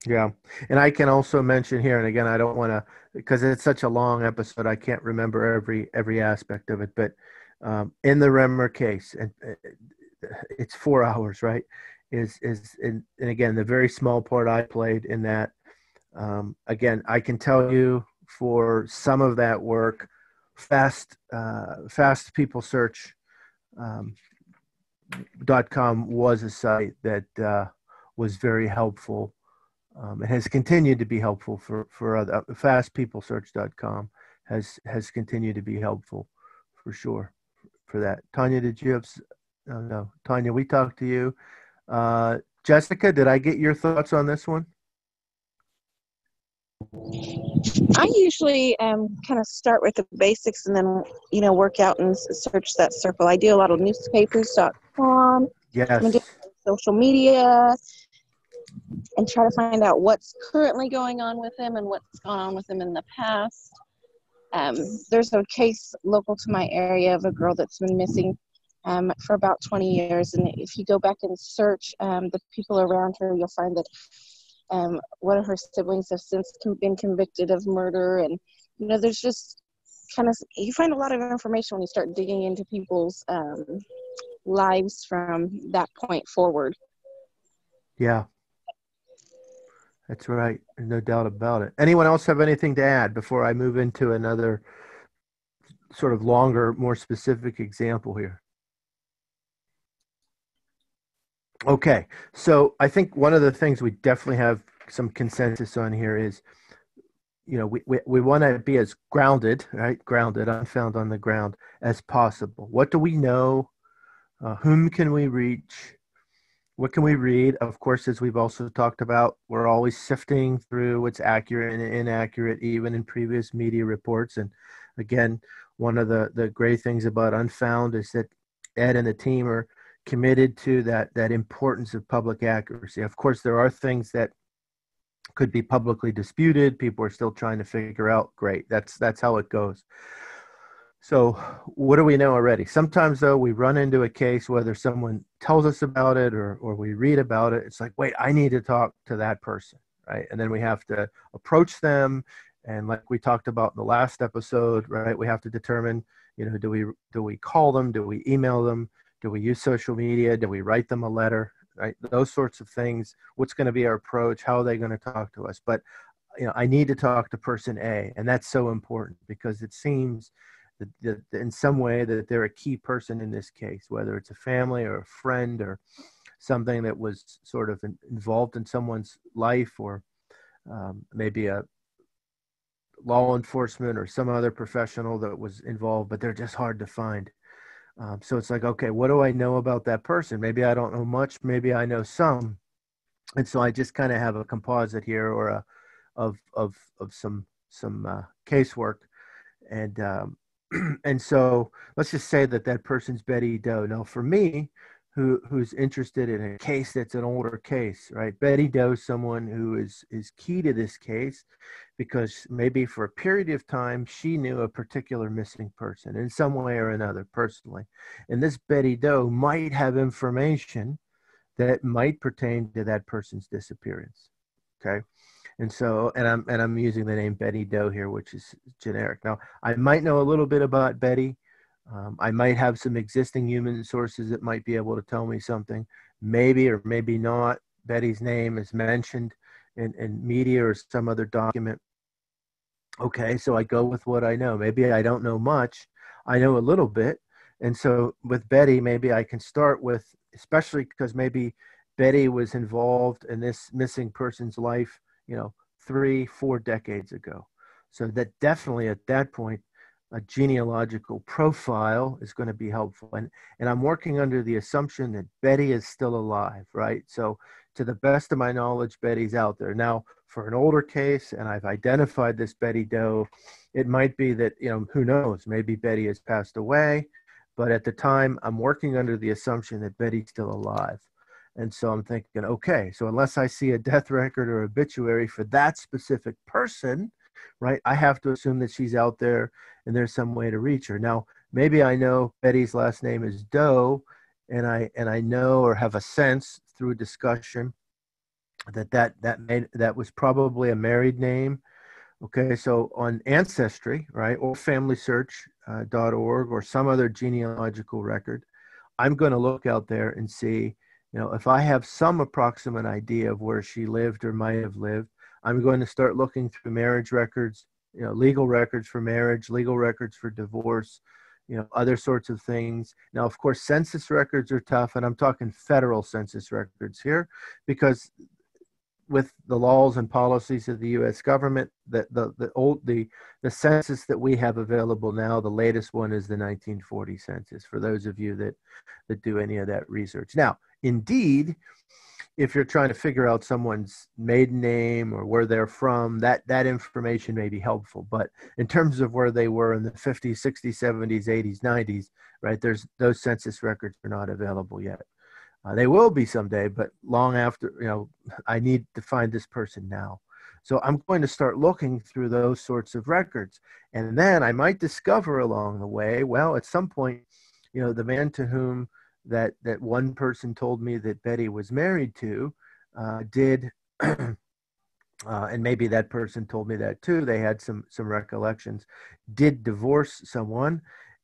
yeah. And I can also mention here, and again, I don't want to because it's such a long episode, I can't remember every every aspect of it. But um, in the Remmer case, and uh, it's four hours, right? Is is and, and again the very small part I played in that. Um, again, I can tell you for some of that work, fast uh, fast people search. Um, dot com was a site that uh, was very helpful um, it has continued to be helpful for for other fastpeoplesearch.com has has continued to be helpful for sure for that tanya did you have oh, no tanya we talked to you uh, jessica did i get your thoughts on this one I usually um, kind of start with the basics and then, you know, work out and search that circle. I do a lot of newspapers.com, yes social media, and try to find out what's currently going on with them and what's gone on with them in the past. Um, there's a case local to my area of a girl that's been missing um, for about 20 years. And if you go back and search um, the people around her, you'll find that um, one of her siblings have since been convicted of murder. And, you know, there's just kind of, you find a lot of information when you start digging into people's um, lives from that point forward. Yeah. That's right. No doubt about it. Anyone else have anything to add before I move into another sort of longer, more specific example here? Okay, so I think one of the things we definitely have some consensus on here is, you know, we, we, we want to be as grounded, right? Grounded, unfound on the ground as possible. What do we know? Uh, whom can we reach? What can we read? Of course, as we've also talked about, we're always sifting through what's accurate and inaccurate, even in previous media reports. And again, one of the, the great things about Unfound is that Ed and the team are committed to that that importance of public accuracy. Of course, there are things that could be publicly disputed. People are still trying to figure out. Great, that's that's how it goes. So, what do we know already? Sometimes, though, we run into a case whether someone tells us about it or or we read about it. It's like, wait, I need to talk to that person, right? And then we have to approach them, and like we talked about in the last episode, right? We have to determine, you know, do we do we call them? Do we email them? Do we use social media? Do we write them a letter? Right? Those sorts of things. What's going to be our approach? How are they going to talk to us? But you know, I need to talk to person A, and that's so important because it seems that, that in some way that they're a key person in this case, whether it's a family or a friend or something that was sort of involved in someone's life or um, maybe a law enforcement or some other professional that was involved, but they're just hard to find. Um, so it's like, okay, what do I know about that person? Maybe I don't know much. Maybe I know some. And so I just kind of have a composite here or a of of of some some uh, casework, and um, <clears throat> and so let's just say that that person's Betty Doe. Now for me, who who's interested in a case that's an older case, right? Betty Doe, someone who is is key to this case, because maybe for a period of time she knew a particular missing person in some way or another personally, and this Betty Doe might have information that might pertain to that person's disappearance. Okay, and so and I'm and I'm using the name Betty Doe here, which is generic. Now I might know a little bit about Betty um, I might have some existing human sources that might be able to tell me something. Maybe or maybe not. Betty's name is mentioned in, in media or some other document. Okay, so I go with what I know. Maybe I don't know much. I know a little bit. And so with Betty, maybe I can start with, especially because maybe Betty was involved in this missing person's life, you know, three, four decades ago. So that definitely at that point, a genealogical profile is going to be helpful. And, and I'm working under the assumption that Betty is still alive, right? So, to the best of my knowledge, Betty's out there. Now, for an older case, and I've identified this Betty Doe, it might be that, you know, who knows, maybe Betty has passed away. But at the time, I'm working under the assumption that Betty's still alive. And so I'm thinking, okay, so unless I see a death record or obituary for that specific person, right? I have to assume that she's out there and there's some way to reach her. Now, maybe I know Betty's last name is Doe, and I and I know or have a sense through discussion that that that made that was probably a married name. Okay, so on Ancestry, right, or FamilySearch.org uh, or some other genealogical record, I'm going to look out there and see, you know, if I have some approximate idea of where she lived or might have lived, I'm going to start looking through marriage records, you know, legal records for marriage, legal records for divorce, you know, other sorts of things. Now, of course, census records are tough, and I'm talking federal census records here because with the laws and policies of the U.S. government, that the, the old the the census that we have available now, the latest one is the 1940 census. For those of you that that do any of that research, now, indeed, if you're trying to figure out someone's maiden name or where they're from, that that information may be helpful. But in terms of where they were in the 50s, 60s, 70s, 80s, 90s, right? There's those census records are not available yet. Uh, they will be someday, but long after, you know, I need to find this person now. So I'm going to start looking through those sorts of records. And then I might discover along the way, well, at some point, you know, the man to whom that, that one person told me that Betty was married to uh, did, <clears throat> uh, and maybe that person told me that too, they had some, some recollections, did divorce someone.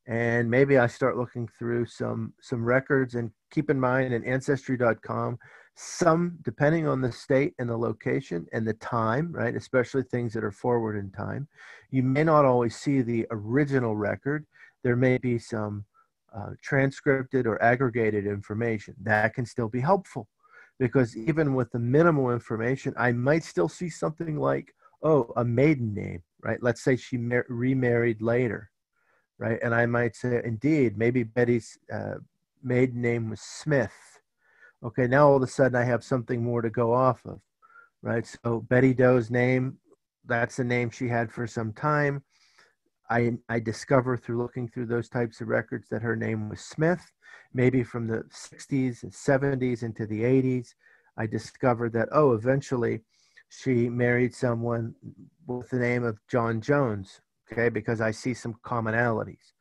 And maybe I start looking through some, some records. And keep in mind in ancestry.com, some depending on the state and the location and the time right especially things that are forward in time you may not always see the original record. There may be some uh, transcripted or aggregated information that can still be helpful because even with the minimal information i might still see something like oh a maiden name right let's say she mar- remarried later right and i might say indeed maybe betty's uh, maiden name was smith okay, now all of a sudden I have something more to go off of, right? So Betty Doe's name, that's the name she had for some time. I, I discover through looking through those types of records that her name was Smith, maybe from the 60s and 70s into the 80s. I discovered that, oh, eventually she married someone with the name of John Jones, okay, because I see some commonalities.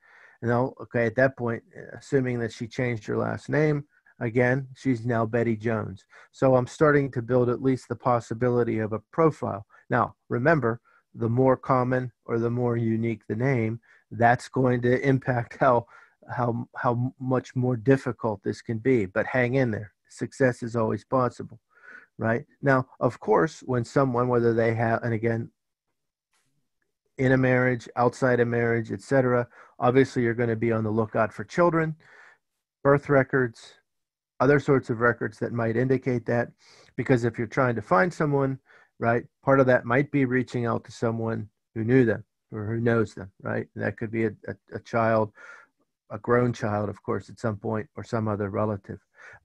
And now, okay, at that point, assuming that she changed her last name, Again, she's now Betty Jones. So I'm starting to build at least the possibility of a profile. Now, remember, the more common or the more unique the name, that's going to impact <laughs> how how how much more difficult this can be. But hang in there. Success is always possible, right? Now, of course, when someone, whether they have, and again, in a marriage, outside a marriage, etc., obviously you're going to be on the lookout for children, birth records, other sorts of records that might indicate that. Because if you're trying to find someone, right, part of that might be reaching out to someone who knew them or who knows them, right? And that could be a, a, a child, a grown child, of course, at some point, or some other relative.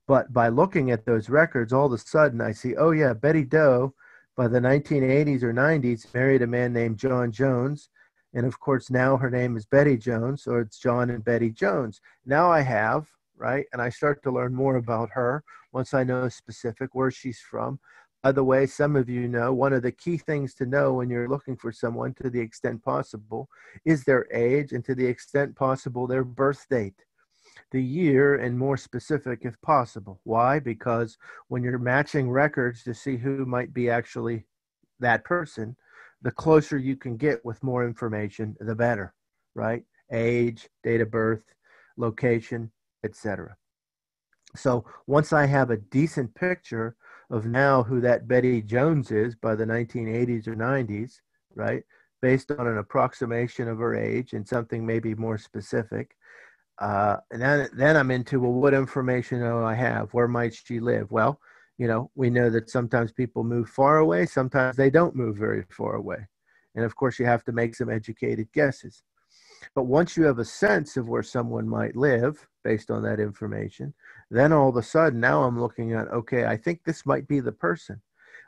But by looking at those records, all of a sudden I see, oh, yeah, Betty Doe by the 1980s or 90s married a man named John Jones. And of course, now her name is Betty Jones, or it's John and Betty Jones. Now I have right? And I start to learn more about her once I know specific where she's from. By the way, some of you know one of the key things to know when you're looking for someone to the extent possible is their age and to the extent possible their birth date. The year and more specific if possible. Why? Because when you're matching records to see who might be actually that person, the closer you can get with more information, the better, right? Age, date of birth, location, etc. So once I have a decent picture of now who that Betty Jones is by the 1980s or 90s, right, based on an approximation of her age and something maybe more specific, uh, and then then I'm into well, what information do I have? Where might she live? Well, you know, we know that sometimes people move far away, sometimes they don't move very far away, and of course you have to make some educated guesses. But once you have a sense of where someone might live based on that information, then all of a sudden now I'm looking at okay, I think this might be the person.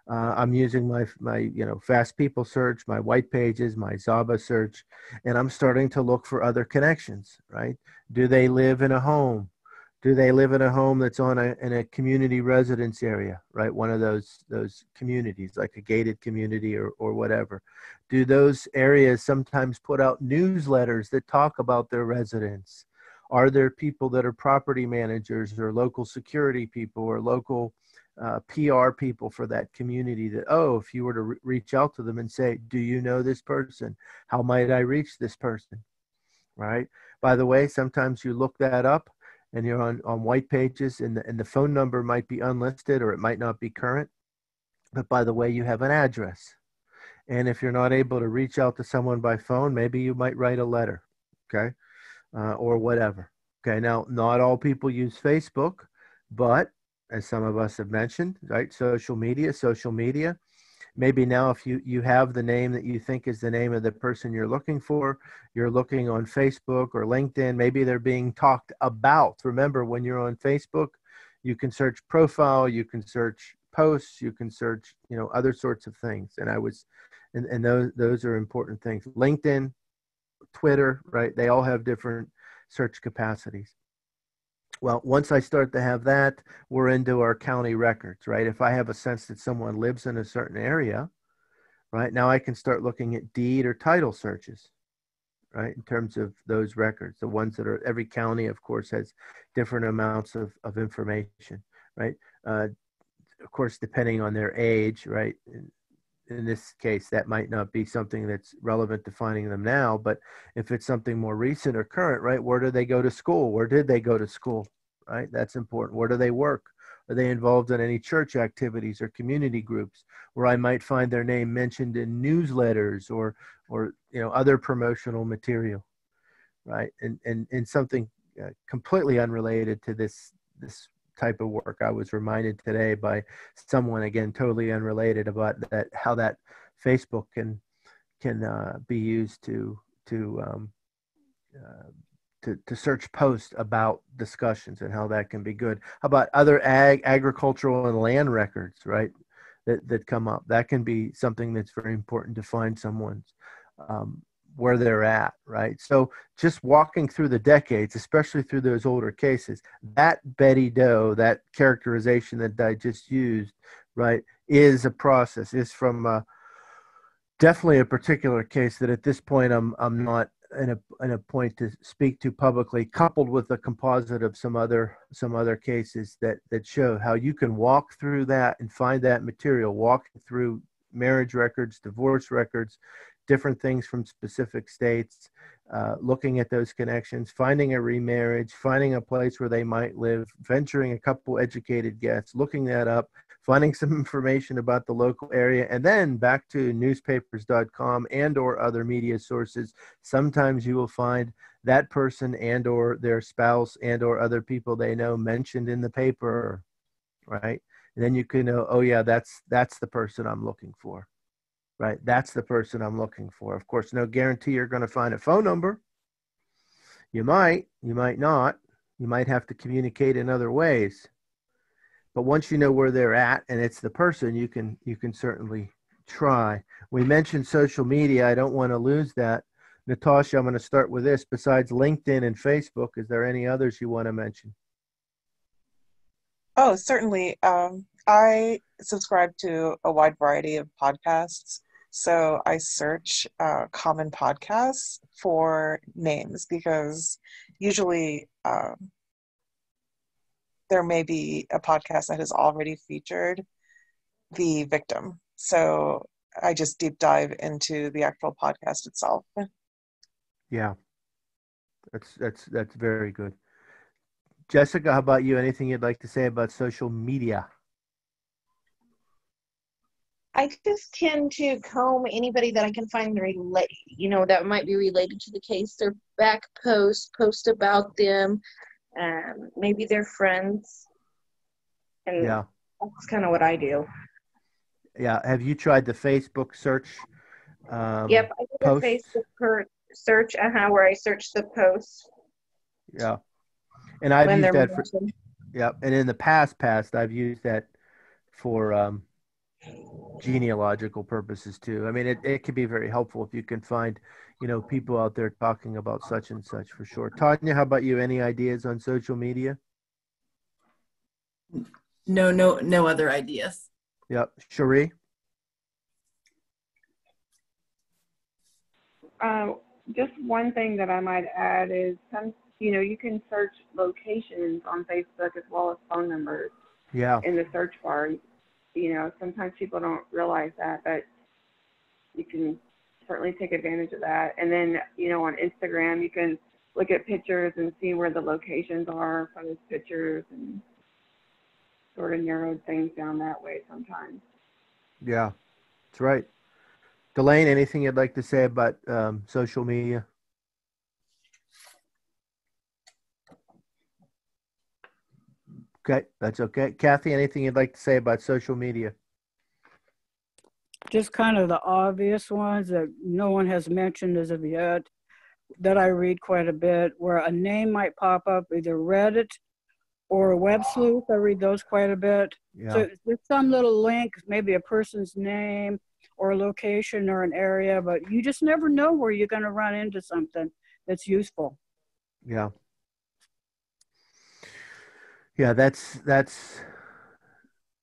Uh, I'm using my my you know fast people search, my white pages, my Zaba search, and I'm starting to look for other connections. Right? Do they live in a home? do they live in a home that's on a in a community residence area right one of those those communities like a gated community or or whatever do those areas sometimes put out newsletters that talk about their residents are there people that are property managers or local security people or local uh, PR people for that community that, oh, if you were to re- reach out to them and say, do you know this person? How might I reach this person? Right. By the way, sometimes you look that up and you're on, on white pages and the, and the phone number might be unlisted or it might not be current. But by the way, you have an address. And if you're not able to reach out to someone by phone, maybe you might write a letter, okay, uh, or whatever. Okay, now not all people use Facebook, but as some of us have mentioned, right, social media, social media. Maybe now if you you have the name that you think is the name of the person you're looking for you're looking on facebook or linkedin maybe they're being talked about. Remember when you're on facebook you can search profile you can search posts you can search you know other sorts of things. And i was and, and those those are important things. Linkedin twitter right they all have different search capacities Well, once I start to have that, we're into our county records, right? If I have a sense that someone lives in a certain area, right now I can start looking at deed or title searches, right? In terms of those records, the ones that are every county, of course, has different amounts of, of information, right? Uh, of course, depending on their age, right? In, this case, that might not be something that's relevant to finding them now, but if it's something more recent or current, right? Where do they go to school? Where did they go to school? Right? That's important. Where do they work? Are they involved in any church activities or community groups where I might find their name mentioned in newsletters or or you know other promotional material, right? And and and something uh, completely unrelated to this this type of work. I was reminded today by someone again totally unrelated about that how that Facebook can can uh, be used to to um, uh, to, to search posts about discussions and how that can be good. How about other ag, agricultural and land records, right? That, that come up. That can be something that's very important to find someone's um, where they're at, right? So just walking through the decades, especially through those older cases, that Betty Doe, that characterization that I just used, right, is a process. Is from a, definitely a particular case that at this point I'm I'm not in a in a point to speak to publicly, coupled with a composite of some other some other cases that that show how you can walk through that and find that material, walk through marriage records, divorce records, different things from specific states, uh, looking at those connections, finding a remarriage, finding a place where they might live, venturing a couple educated guests, looking that up, finding <laughs> some information about the local area, and then back to newspapers.com and or other media sources. Sometimes you will find that person and or their spouse and or other people they know mentioned in the paper, right? And then you can know, oh yeah, that's that's the person I'm looking for right? That's the person I'm looking for. Of course, no guarantee you're going to find a phone number. You might, you might not. You might have to communicate in other ways. But once you know where they're at and it's the person, you can you can certainly try. We mentioned social media. I don't want to lose that. Natasha, I'm going to start with this. Besides LinkedIn and Facebook, is there any others you want to mention? Oh, certainly. Um, I subscribe to a wide variety of podcasts. So I search uh, common podcasts for names because usually um, there may be a podcast that has already featured the victim. So I just deep dive into the actual podcast itself. Yeah, that's that's that's very good. Jessica, how about you? Anything you'd like to say about social media? I just tend to comb anybody that I can find relate, you know, that might be related to the case. Their back post, post about them, um, maybe their friends, and Yeah, that's kind of what I do. yeah. Have you tried the Facebook search? Um, yep, I did a? Facebook per- search, uh-huh, where I search the posts Yeah. And I've used that for yeah, and in the past past I've used that for um genealogical purposes too. I mean it, it could be very helpful if you can find, you know, people out there talking about such and such for sure. Tanya, how about you? Any ideas on social media? No, no, no other ideas. Yep. Cherie? Uh, just one thing that I might add is some, you know, you can search locations on Facebook as well as phone numbers Yeah. in the search bar. You know, sometimes people don't realize that, but you can certainly take advantage of that. And then, you know, on Instagram, you can look at pictures and see where the locations are for those pictures and sort of narrow things down that way sometimes. Yeah. That's right. Delane, anything you'd like to say about um, social media? Okay, that's okay. Kathy, anything you'd like to say about social media? just kind of the obvious ones that no one has mentioned as of yet that I read quite a bit, where a name might pop up, either Reddit or Web Sleuth. I read those quite a bit. Yeah. So there's some little link, maybe a person's name or a location or an area, but you just never know where you're going to run into something that's useful. Yeah. Yeah, that's that's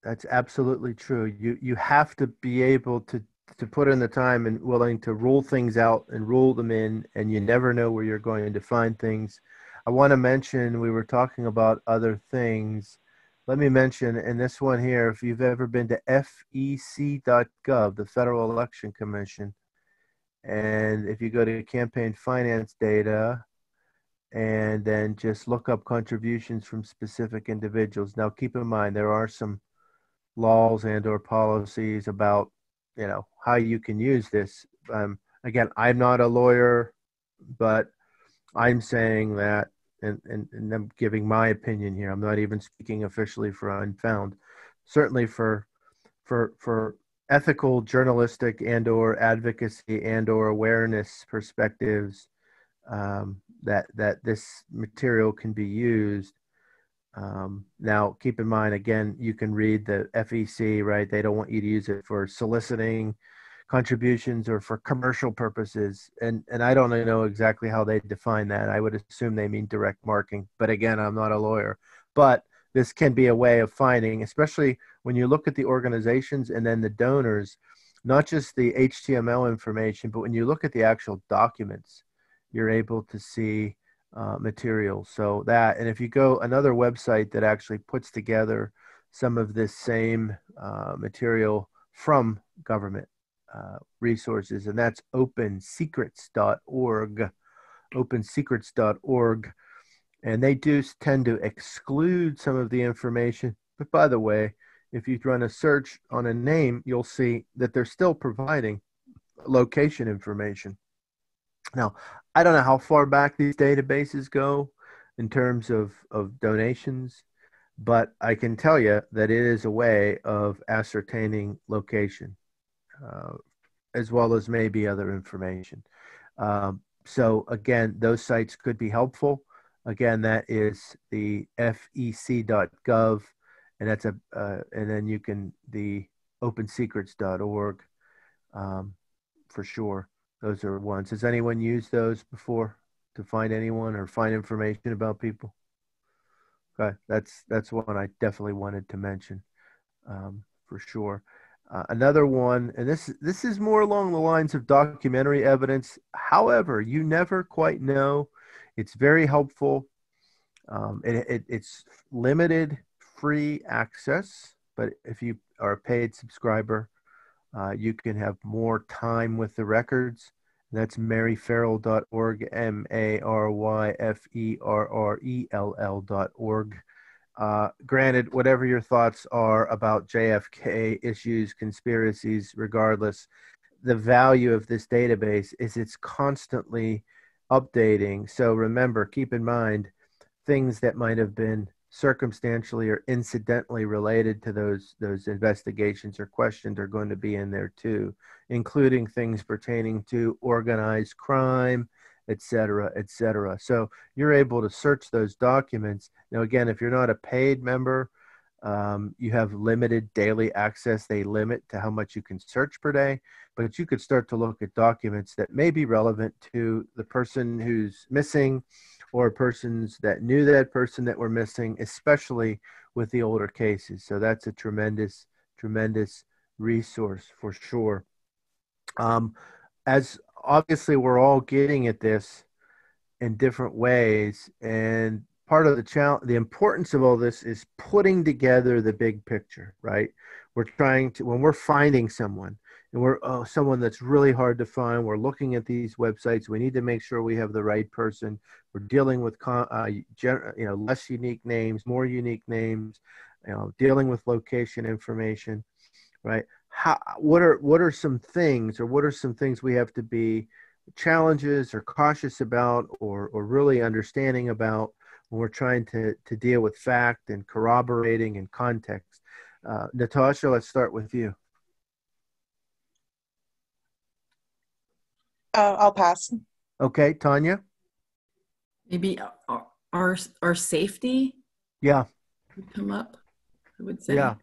that's absolutely true. You you have to be able to to put in the time and willing to rule things out and rule them in, and you never know where you're going to find things. I want to mention we were talking about other things. Let me mention in this one here, if you've ever been to fec.gov, the Federal Election Commission, and if you go to campaign finance data, and then just look up contributions from specific individuals. Now, keep in mind there are some laws and or policies about you know how you can use this. Um, again, I'm not a lawyer, but I'm saying that, and, and, and I'm giving my opinion here. I'm not even speaking officially for Unfound. Certainly for for for ethical, journalistic, and or advocacy and or awareness perspectives um, that that this material can be used. Um, now, keep in mind again, you can read the FEC, right? They don't want you to use it for soliciting contributions or for commercial purposes, and and I don't know exactly how they define that. I would assume they mean direct marketing, but again, I'm not a lawyer. But this can be a way of finding, especially when you look at the organizations and then the donors, not just the HTML information, but when you look at the actual documents you're able to see uh, material. So that, and if you go another website that actually puts together some of this same uh, material from government uh, resources, and that's opensecrets.org, opensecrets.org. And they do tend to exclude some of the information. But by the way, if you run a search on a name, you'll see that they're still providing location information. Now, I don't know how far back these databases go in terms of, of donations, but I can tell you that it is a way of ascertaining location, uh, as well as maybe other information. Um, so again, those sites could be helpful. Again, that is the fec.gov, and that's a, uh, and then you can the opensecrets.org um, for sure. Those are ones. Has anyone used those before to find anyone or find information about people? Okay, that's that's one I definitely wanted to mention um, for sure. Uh, another one, and this this is more along the lines of documentary evidence. However, you never quite know. It's very helpful. Um, it, it, it's limited free access, but if you are a paid subscriber, uh, you can have more time with the records. That's maryferrell.org, M A R Y F E R R E L L.org. Uh, granted, whatever your thoughts are about JFK issues, conspiracies, regardless, the value of this database is it's constantly updating. So remember, keep in mind things that might have been circumstantially or incidentally related to those those investigations or questions are going to be in there too including things pertaining to organized crime et cetera et cetera. So you're able to search those documents. Now again if you're not a paid member um, you have limited daily access. They limit to how much you can search per day but you could start to look at documents that may be relevant to the person who's missing or persons that knew that person that were missing, especially with the older cases. So that's a tremendous, tremendous resource for sure. Um, as obviously we're all getting at this in different ways, and part of the challenge, the importance of all this is putting together the big picture, right? We're trying to when we're finding someone and we're oh, someone that's really hard to find. We're looking at these websites. We need to make sure we have the right person. We're dealing with uh, you know less unique names, more unique names. You know, dealing with location information, right? How what are what are some things, or what are some things we have to be challenges or cautious about, or or really understanding about when we're trying to to deal with fact and corroborating and context. Uh, Natasha, let's start with you. Uh, I'll pass. Okay, Tanya. Maybe our our, our safety. Yeah. Would come up. I would say. Yeah.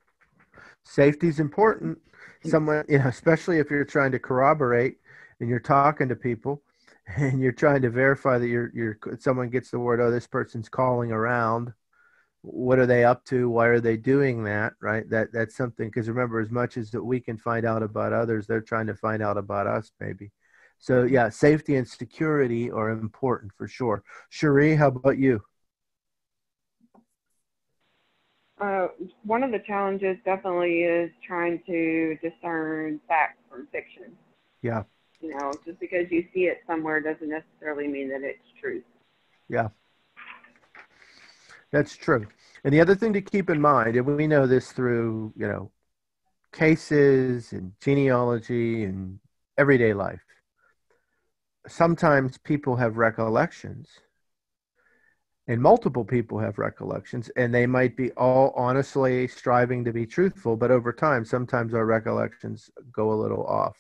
Safety is important. Someone, you know, especially if you're trying to corroborate and you're talking to people <laughs> and you're trying to verify that you're you're someone gets the word, oh, this person's calling around. what are they up to? Why are they doing that? Right. That that's something because remember, as much as that we can find out about others, they're trying to find out about us, maybe. So yeah, safety and security are important for sure. Cherie, how about you? Uh, one of the challenges definitely is trying to discern fact from fiction. Yeah. You know, just because you see it somewhere doesn't necessarily mean that it's truth. Yeah. That's true. And the other thing to keep in mind, and we know this through, you know, cases and genealogy and everyday life, sometimes people have recollections and multiple people have recollections and they might be all honestly striving to be truthful but over time sometimes our recollections go a little off.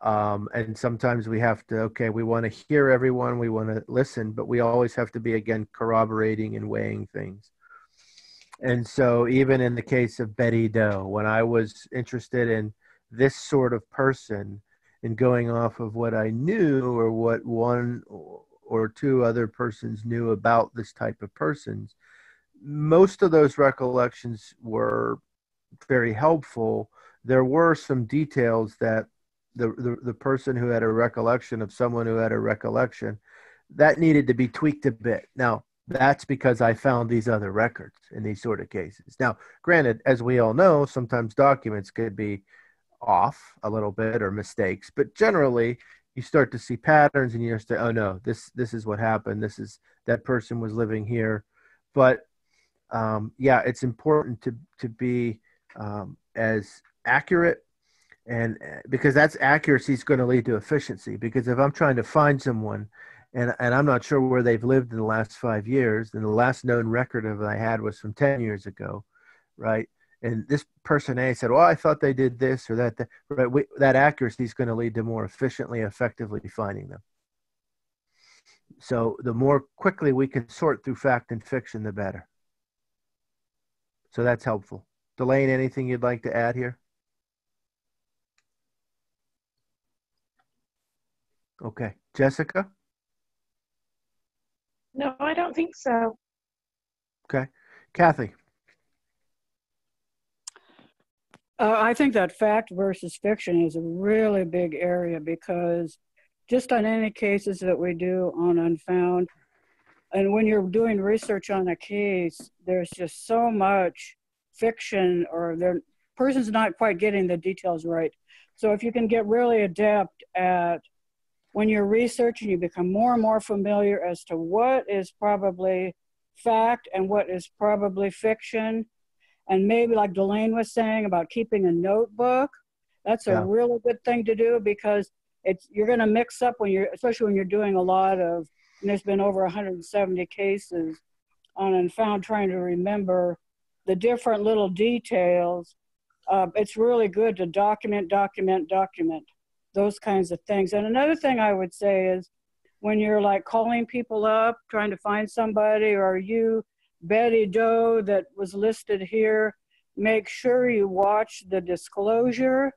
Um, and sometimes we have to okay we want to hear everyone we want to listen but we always have to be again corroborating and weighing things. And so even in the case of betty doe when i was interested in this sort of person and going off of what i knew or what one or two other persons knew about this type of persons. Most of those recollections were very helpful. There were some details that the, the, the person who had a recollection of someone who had a recollection that needed to be tweaked a bit. Now, that's because I found these other records in these sort of cases. Now, granted, as we all know, sometimes documents could be off a little bit or mistakes, but generally, you start to see patterns and you say oh no this this is what happened. This is that person was living here. But um, yeah it's important to to be um, as accurate and uh, because that's accuracy is going to lead to efficiency because if i'm trying to find someone and and i'm not sure where they've lived in the last five years and the last known record of i had was from 10 years ago right and this person A said, "Well, I thought they did this or that." That, right, we, that accuracy is going to lead to more efficiently, effectively finding them. So the more quickly we can sort through fact and fiction, the better. So that's helpful. Delane, anything you'd like to add here? Okay, Jessica. No, I don't think so. Okay, Kathy. Uh, I think that fact versus fiction is a really big area because just on any cases that we do on Unfound, and when you're doing research on a case, there's just so much fiction or the person's not quite getting the details right. So if you can get really adept at when you're researching, you become more and more familiar as to what is probably fact and what is probably fiction and maybe like Delane was saying about keeping a notebook, that's a yeah. really good thing to do because it's you're going to mix up when you're especially when you're doing a lot of and there's been over 170 cases on Unfound trying to remember the different little details. Uh, it's really good to document, document, document those kinds of things. And another thing I would say is when you're like calling people up, trying to find somebody, or you Betty Doe that was listed here, make sure you watch the disclosure,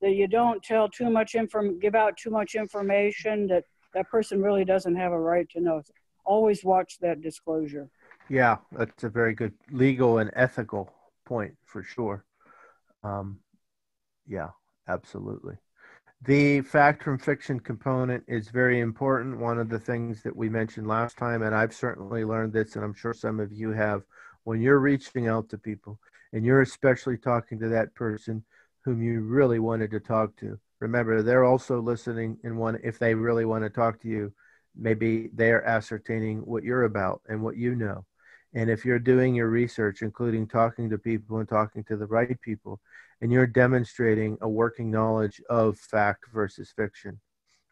that you don't tell too much inform, give out too much information that that person really doesn't have a right to know. Always watch that disclosure. Yeah, that's a very good legal and ethical point for sure. Um, yeah, absolutely. The fact from fiction component is very important. One of the things that we mentioned last time, and I've certainly learned this, and I'm sure some of you have, when you're reaching out to people and you're especially talking to that person whom you really wanted to talk to, remember they're also listening and one if they really want to talk to you, maybe they're ascertaining what you're about and what you know. And if you're doing your research, including talking to people and talking to the right people, and you're demonstrating a working knowledge of fact versus fiction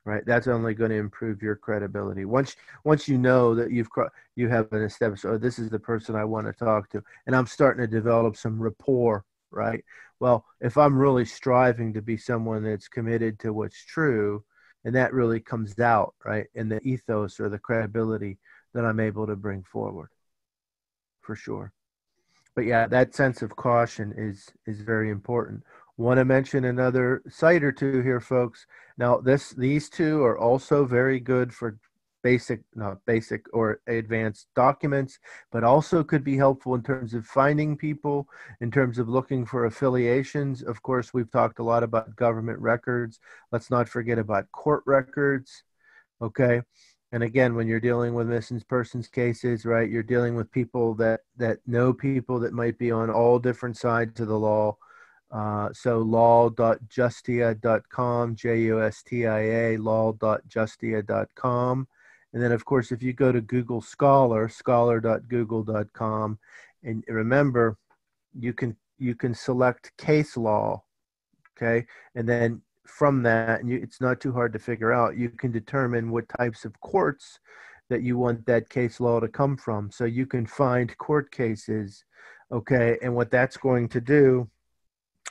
right that's only going to improve your credibility. Once once you know that you've you have an established oh this is the person i want to talk to and i'm starting to develop some rapport right? Well if i'm really striving to be someone that's committed to what's true and that really comes out right in the ethos or the credibility that i'm able to bring forward for sure but yeah, that sense of caution is is very important. Want to mention another site or two here, folks. Now, this these two are also very good for basic, not basic or advanced documents, but also could be helpful in terms of finding people, in terms of looking for affiliations. Of course, we've talked a lot about government records. Let's not forget about court records. Okay. And again, when you're dealing with missing persons cases, right, you're dealing with people that, that know people that might be on all different sides of the law. Uh, so law.justia.com, J-U-S-T-I-A, law.justia.com. And then, of course, if you go to Google Scholar, scholar.google.com, and remember, you can you can select case law, okay, and then from that, and you, it's not too hard to figure out. You can determine what types of courts that you want that case law to come from. So you can find court cases, okay, and what that's going to do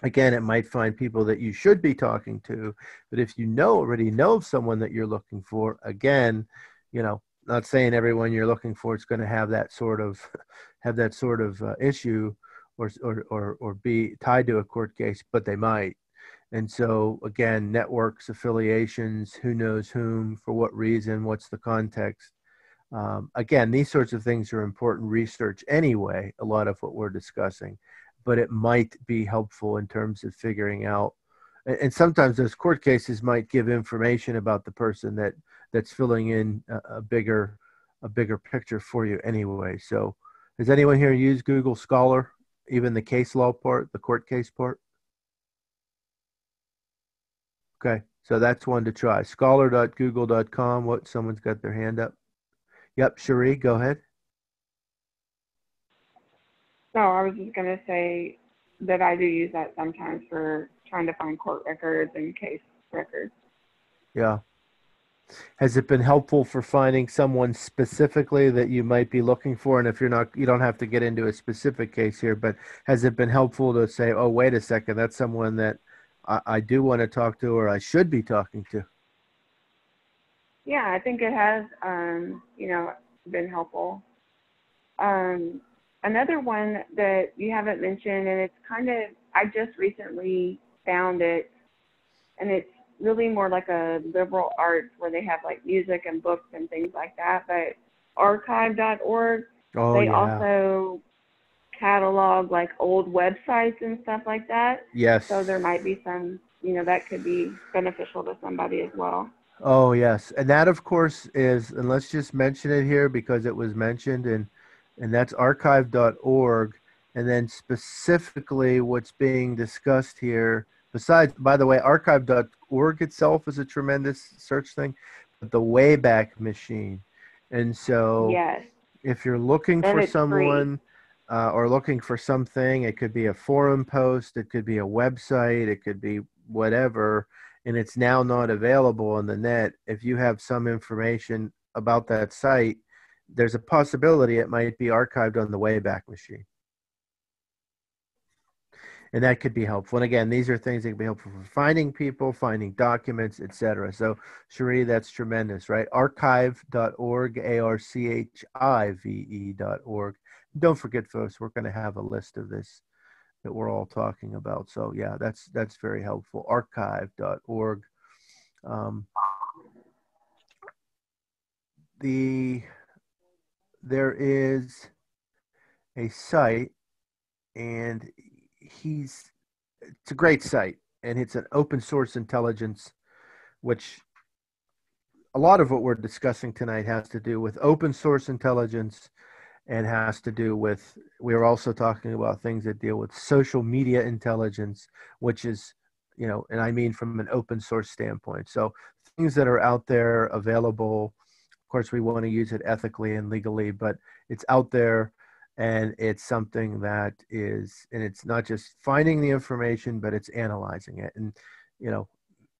again it might find people that you should be talking to but if you know already know of someone that you're looking for again you know not saying everyone you're looking for is going to have that sort of <laughs> have that sort of uh, issue or, or or or be tied to a court case but they might and so again networks affiliations who knows whom for what reason what's the context? Um, again these sorts of things are important research anyway a lot of what we're discussing but it might be helpful in terms of figuring out and sometimes those court cases might give information about the person that that's filling in a, a, bigger a bigger picture for you anyway. So has anyone here used google scholar even the case law part the court case part okay so that's one to try scholar.google.com what someone's got their hand up yep cherie go ahead no, I was just gonna say that I do use that sometimes for trying to find court records and case records. Yeah. Has it been helpful for finding someone specifically that you might be looking for? And if you're not, you don't have to get into a specific case here, but has it been helpful to say, oh, wait a second, that's someone that I, I do want to talk to or I should be talking to? Yeah, I think it has, um, you know, been helpful. Um, another one that you haven't mentioned, and it's kind of, I just recently found it, and it's really more like a liberal arts where they have like music and books and things like that. But archive.org, oh, they yeah. also catalog like old websites and stuff like that. Yes. So there might be some, you know, that could be beneficial to somebody as well. Oh, yes. And that, of course, is, and let's just mention it here because it was mentioned and and that's archive.org. And then specifically what's being discussed here, besides, by the way, archive.org itself is a tremendous search thing, but the Wayback Machine. And so yes. if you're looking and for someone uh, or looking for something, it could be a forum post, it could be a website, it could be whatever, and it's now not available on the net. If you have some information about that site, there's a possibility it might be archived on the Wayback Machine. And that could be helpful. And again, these are things that can be helpful for finding people, finding documents, etc. So, Cherie, that's tremendous, right? Archive.org, A R C H I V E.org. Don't forget, folks, we're going to have a list of this that we're all talking about. So, yeah, that's that's very helpful. Archive.org. Um, the there is a site and he's it's a great site and it's an open source intelligence which a lot of what we're discussing tonight has to do with open source intelligence and has to do with we're also talking about things that deal with social media intelligence which is you know and i mean from an open source standpoint so things that are out there available of course, we want to use it ethically and legally, but it's out there and it's something that is, and it's not just finding the information, but it's analyzing it. And, you know,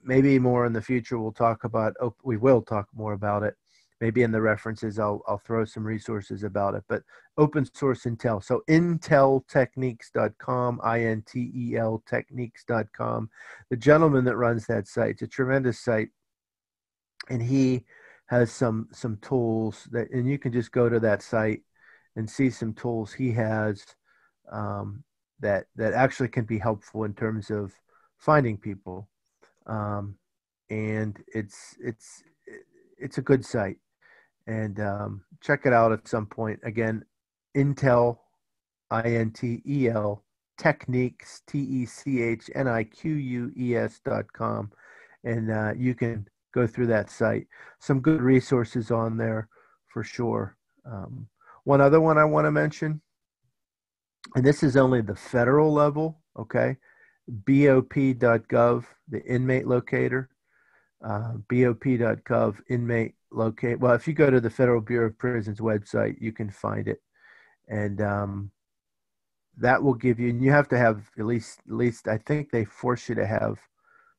maybe more in the future we'll talk about, oh, we will talk more about it. Maybe in the references, I'll, I'll throw some resources about it, but open source Intel. So inteltechniques.com, I-N-T-E-L techniques.com. The gentleman that runs that site, it's a tremendous site. And he, has some some tools that and you can just go to that site and see some tools he has um, that that actually can be helpful in terms of finding people um, and it's it's it's a good site and um, check it out at some point. Again, Intel, I N T E L, Techniques, T E C H N I Q U E S dot com. And uh, you can go through that site. Some good resources on there for sure. Um, one other one I want to mention, and this is only the federal level, okay? BOP.gov, the inmate locator. Uh, BOP.gov, inmate locate. Well, if you go to the Federal Bureau of Prisons website, you can find it. And um, that will give you, and you have to have at least, at least I think they force you to have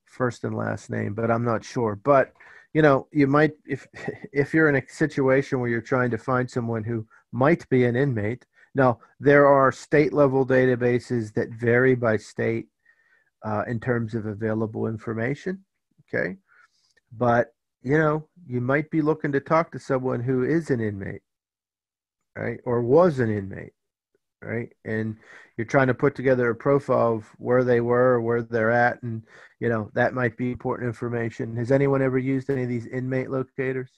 first and last name, but I'm not sure. But you know, you might if <laughs> if you're in a situation where you're trying to find someone who might be an inmate. Now, there are state level databases that vary by state uh, in terms of available information. Okay. But, you know, you might be looking to talk to someone who is an inmate, right? Or was an inmate, right? And you're trying to put together a profile of where they were, where they're at, and, you know, that might be important information. Has anyone ever used any of these inmate locators,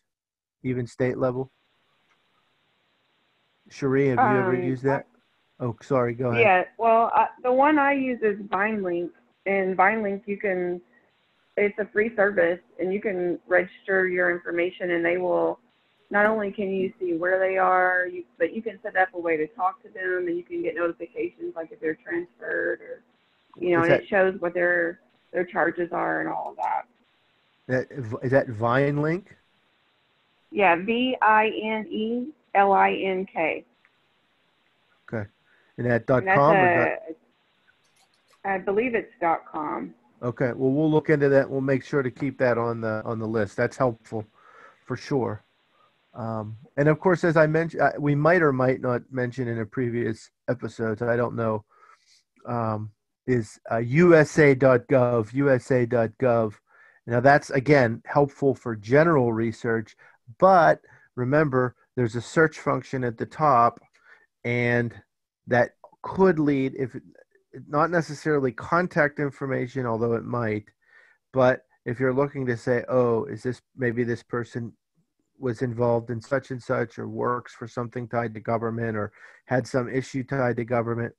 even state level? Cherie, have you ever Um, used that? Oh, sorry, go ahead. Yeah, well, uh, the one I use is VineLink, and VineLink you can, it's a free service, and you can register your information, and they will. Not only can you see where they are, you, but you can set up a way to talk to them, and you can get notifications like if they're transferred or, you know, Is and it shows what their their charges are and all of that. That, is that Vine Link? Yeah, V I N E L I N K. Okay. And that dot And com or dot, a, I believe it's dot com. Okay. Well, we'll look into that. We'll make sure to keep that on the on the list. That's helpful, for sure. Um, and of course, as I mentioned, we might or might not mention in a previous episodes. I don't know. Um, is uh, USA.gov, USA.gov. Now that's again helpful for general research, but remember there's a search function at the top, and that could lead if not necessarily contact information, although it might, but if you're looking to say, oh, is this maybe this person was involved in such and such or works for something tied to government or had some issue tied to government,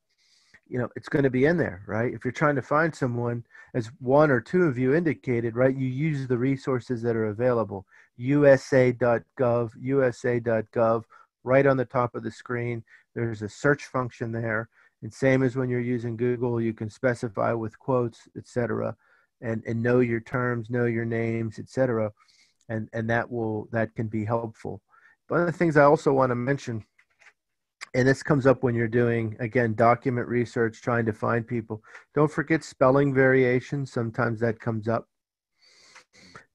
you know, it's going to be in there, right? If you're trying to find someone, as one or two of you indicated, right, you use the resources that are available. USA.gov, USA.gov, right on the top of the screen. There's a search function there. And same as when you're using Google, you can specify with quotes, etc., and, and know your terms, know your names, etc. And and that will that can be helpful. One of the things I also want to mention, and this comes up when you're doing again document research, trying to find people. Don't forget spelling variations. Sometimes that comes up.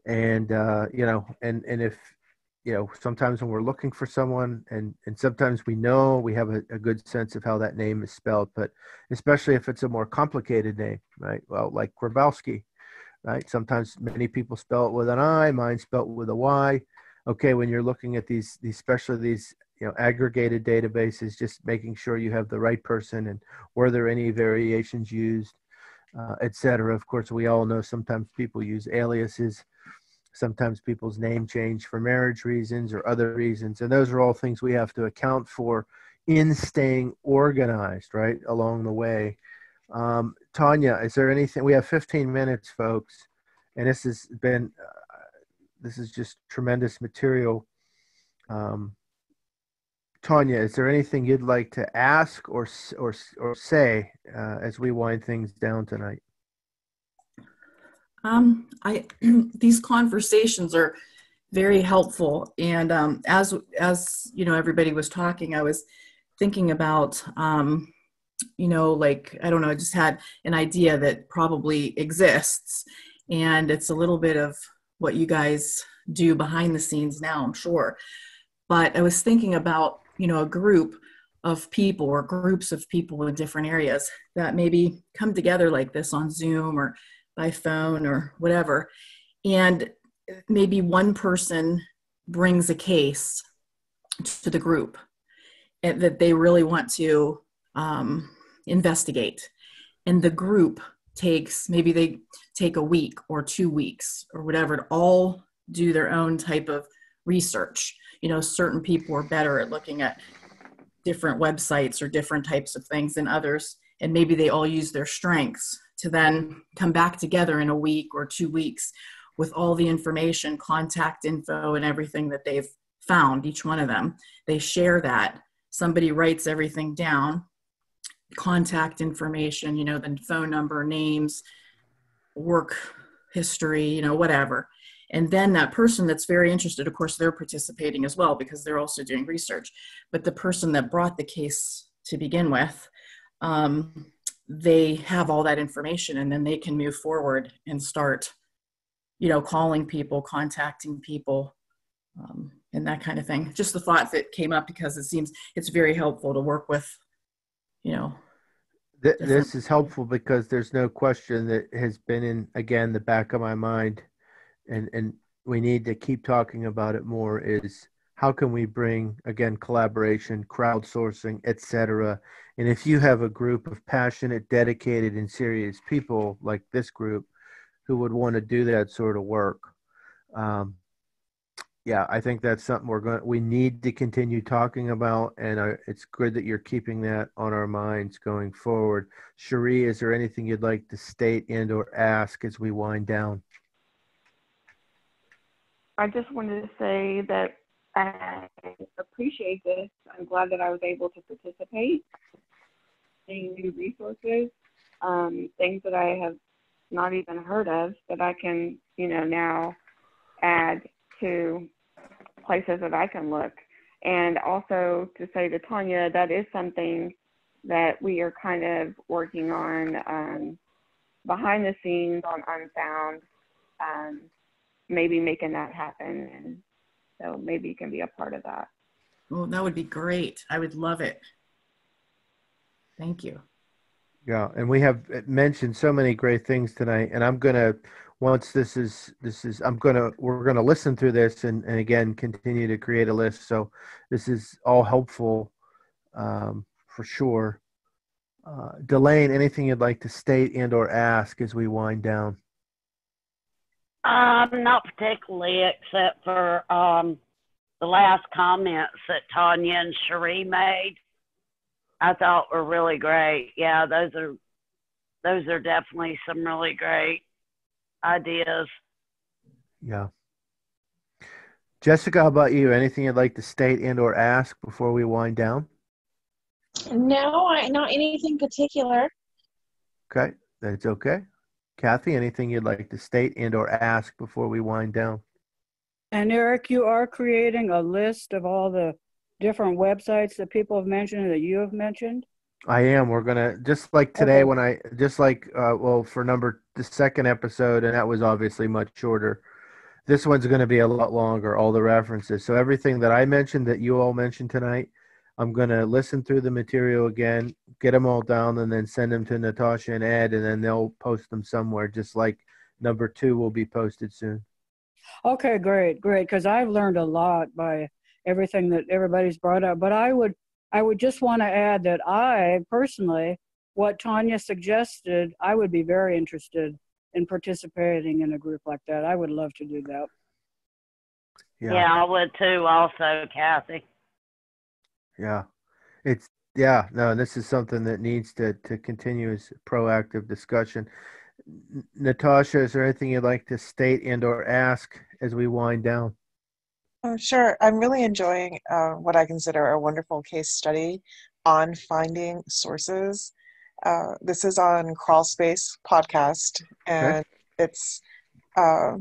And uh, you know, and and if you know sometimes when we're looking for someone and and sometimes we know we have a, a, good sense of how that name is spelled but especially if it's a more complicated name right? Well like Grabowski right? Sometimes many people spell it with an i mine spelled with a y. Okay when you're looking at these these especially these you know aggregated databases just making sure you have the right person and were there any variations used uh, etc of course we all know sometimes people use aliases sometimes people's name change for marriage reasons or other reasons and those are all things we have to account for in staying organized right along the way. Um, tanya is there anything we have 15 minutes folks and this has been uh, this is just tremendous material. Um, tanya is there anything you'd like to ask or or, or say uh, as we wind things down tonight um, I <clears throat> these conversations are very helpful, and um, as as you know, everybody was talking, I was thinking about um, you know, like I don't know, I just had an idea that probably exists, and it's a little bit of what you guys do behind the scenes now, I'm sure. But I was thinking about you know a group of people or groups of people in different areas that maybe come together like this on Zoom or by phone or whatever. And maybe one person brings a case to the group that they really want to um, investigate. And the group takes, maybe they take a week or two weeks or whatever to all do their own type of research. you know certain people are better at looking at different websites or different types of things than others and maybe they all use their strengths to then come back together in a week or two weeks with all the information contact info and everything that they've found each one of them. They share that. Somebody writes everything down contact information you know the phone number names work history you know whatever. And then that person that's very interested of course they're participating as well because they're also doing research. But the person that brought the case to begin with um, they have all that information and then they can move forward and start you know calling people contacting people um, and that kind of thing. Just the thought that came up because it seems it's very helpful to work with you know Th- this is helpful because there's no question that has been in again the back of my mind. And and we need to keep talking about it more is how can we bring again collaboration crowdsourcing etc and if you have a group of passionate dedicated and serious people like this group who would want to do that sort of work um, yeah i think that's something we're going we need to continue talking about and uh, it's good that you're keeping that on our minds going forward. Cherie is there anything you'd like to state and or ask as we wind down? I just wanted to say that I appreciate this. I'm glad that I was able to participate, seeing new resources, um, things that I have not even heard of that I can, you know, now add to places that I can look. And also to say to Tanya, that is something that we are kind of working on um, behind the scenes on Unfound. Um, maybe making that happen. And so maybe you can be a part of that. Well, that would be great. I would love it. Thank you. Yeah, and we have mentioned so many great things tonight, and I'm gonna once this is this is I'm gonna we're gonna listen through this and, and again continue to create a list. So this is all helpful um, for sure. Uh, Delane, anything you'd like to state and or ask as we wind down? Um, not particularly, except for um, the last comments that Tanya and Cherie made. I thought were really great. Yeah, those are those are definitely some really great ideas. Yeah. Jessica, how about you? Anything you'd like to state and or ask before we wind down? No, I, not anything particular. Okay, that's okay. Kathy, anything you'd like to state and or ask before we wind down? And Eric, you are creating a list of all the different websites that people have mentioned that you have mentioned? I am. We're gonna just like today Okay. when I just like uh, well for number the second episode and that was obviously much shorter. This one's going to be a lot longer. All the references. So everything that I mentioned that you all mentioned tonight, I'm going to listen through the material again, get them all down, and then send them to Natasha and Ed, and then they'll post them somewhere. Just like number two will be posted soon. Okay, great, great. Because I've learned a lot by everything that everybody's brought up. But I would, I would just want to add that I personally, what Tanya suggested, I would be very interested in participating in a group like that. I would love to do that. Yeah, I would too. Also, Kathy. Yeah. It's yeah, no, this is something that needs to to continue as proactive discussion. N- Natasha, is there anything you'd like to state and or ask as we wind down? Oh, sure. I'm really enjoying uh, what I consider a wonderful case study on finding sources. Uh, this is on Crawl Space podcast, and it's uh,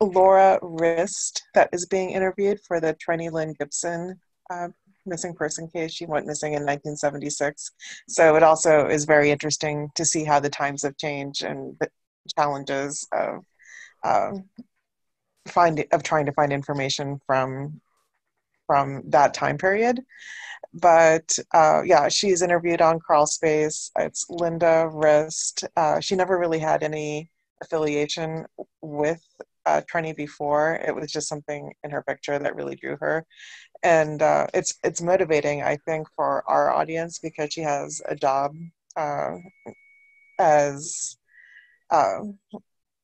Laura Rist that is being interviewed for the Trenny Lynn Gibson uh, missing person case. She went missing in 1976. So it also is very interesting to see how the times have changed and the challenges of um, find of trying to find information from from that time period. But uh, yeah, she's interviewed on Crawl Space. It's Linda Rist. Uh, she never really had any affiliation with uh, Trenny before. It was just something in her picture that really drew her, and uh, it's it's motivating, I think, for our audience because she has a job uh, as uh,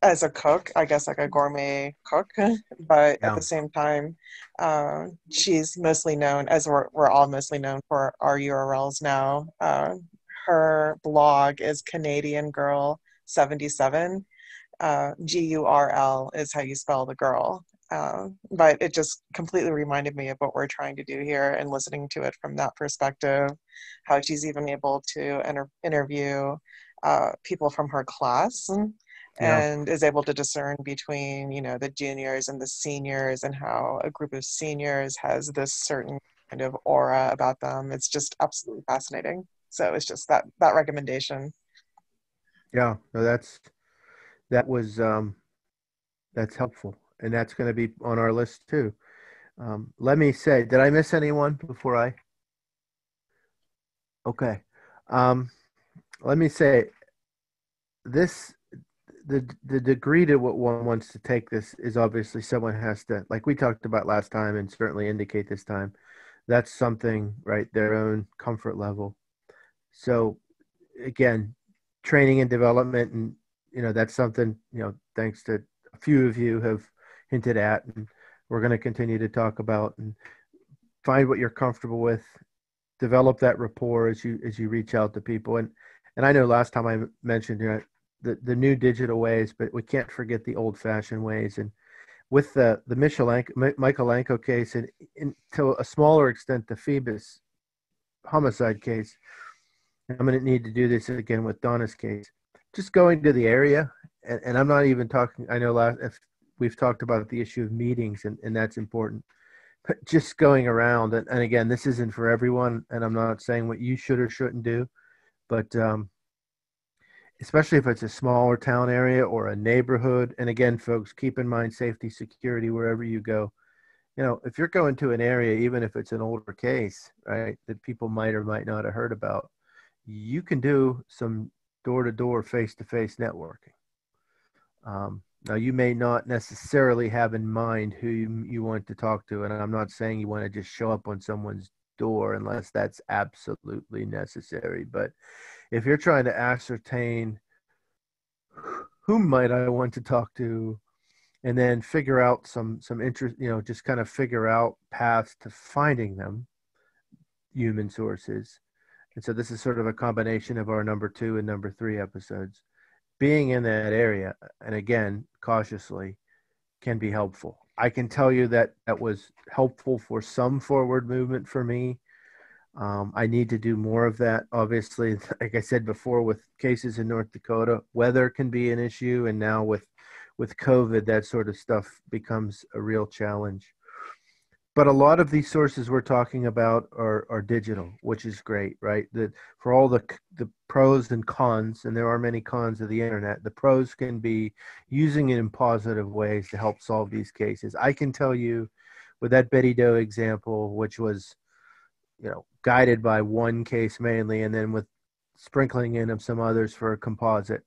as a cook, I guess like a gourmet cook, <laughs> but Yeah. at the same time, uh, she's mostly known as we're, we're all mostly known for our URLs now. Uh, her blog is Canadian Gurl 77. Uh, G U R L is how you spell the girl. Uh, but it just completely reminded me of what we're trying to do here and listening to it from that perspective, how she's even able to inter- interview uh, people from her class Yeah. and is able to discern between you know the juniors and the seniors and how a group of seniors has this certain kind of aura about them it's just absolutely fascinating so it's just that that recommendation Yeah, no, that's that was um, that's helpful, and that's going to be on our list too. Um, let me say, did I miss anyone before I? Okay, um, let me say this: the the degree to what one wants to take this is obviously someone has to, like we talked about last time, and certainly indicate this time. That's something, right? Their own comfort level. So, again, training and development and you know that's something you know thanks to a few of you have hinted at and we're going to continue to talk about and find what you're comfortable with. Develop that rapport as you as you reach out to people. And and i know last time i mentioned you know, the the new digital ways but we can't forget the old fashioned ways. And with the the Michelenko, Mi- Michael Lanko case and, and to a smaller extent the Phoebus homicide case I'm going to need to do this again with Donna's case. Just going to the area, and, and I'm not even talking. I know last if we've talked about the issue of meetings, and, and that's important. But just going around, and, and again, this isn't for everyone, and I'm not saying what you should or shouldn't do, but um, especially if it's a smaller town area or a neighborhood. And again, folks, keep in mind safety, security wherever you go. You know, if you're going to an area, even if it's an older case, right, that people might or might not have heard about, you can do some door to door, face to face networking. Um, now, you may not necessarily have in mind who you, you want to talk to, and I'm not saying you want to just show up on someone's door unless that's absolutely necessary. But if you're trying to ascertain whom might I want to talk to, and then figure out some some interest, you know, just kind of figure out paths to finding them, human sources and so this is sort of a combination of our number two and number three episodes. Being in that area, and again, cautiously, can be helpful. I can tell you that that was helpful for some forward movement for me. Um, I need to do more of that. Obviously, <laughs> like I said before, with cases in North Dakota, weather can be an issue, and now with with COVID, that sort of stuff becomes a real challenge but a lot of these sources we're talking about are, are digital, which is great, right? That for all the the pros and cons, and there are many cons of the internet. The pros can be using it in positive ways to help solve these cases. I can tell you, with that Betty Doe example, which was, you know, guided by one case mainly, and then with sprinkling in of some others for a composite,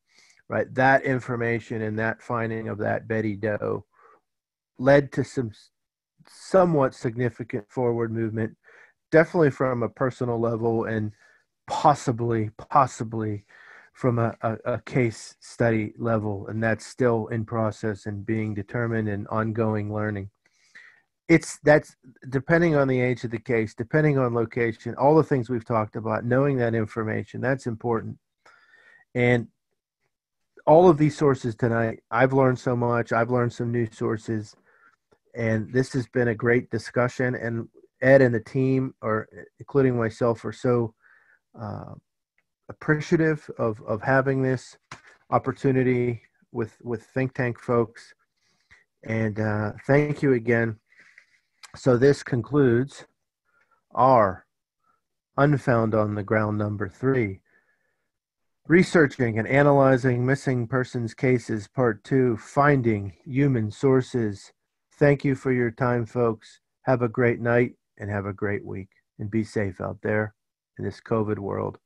right? That information and that finding of that Betty Doe led to some somewhat significant forward movement, definitely from a personal level and possibly, possibly from a, a, a, case study level. And that's still in process and being determined and ongoing learning. It's that's depending on the age of the case, depending on location, all the things we've talked about, knowing that information, that's important. And all of these sources tonight, I've learned so much. I've learned some new sources and this has been a great discussion and ed and the team or including myself are so uh, appreciative of, of having this opportunity with with think tank folks. And uh, thank you again. So this concludes our unfound on the ground number three researching and analyzing missing persons cases part two finding human sources Thank you for your time, folks. Have a great night and have a great week. And be safe out there in this COVID world.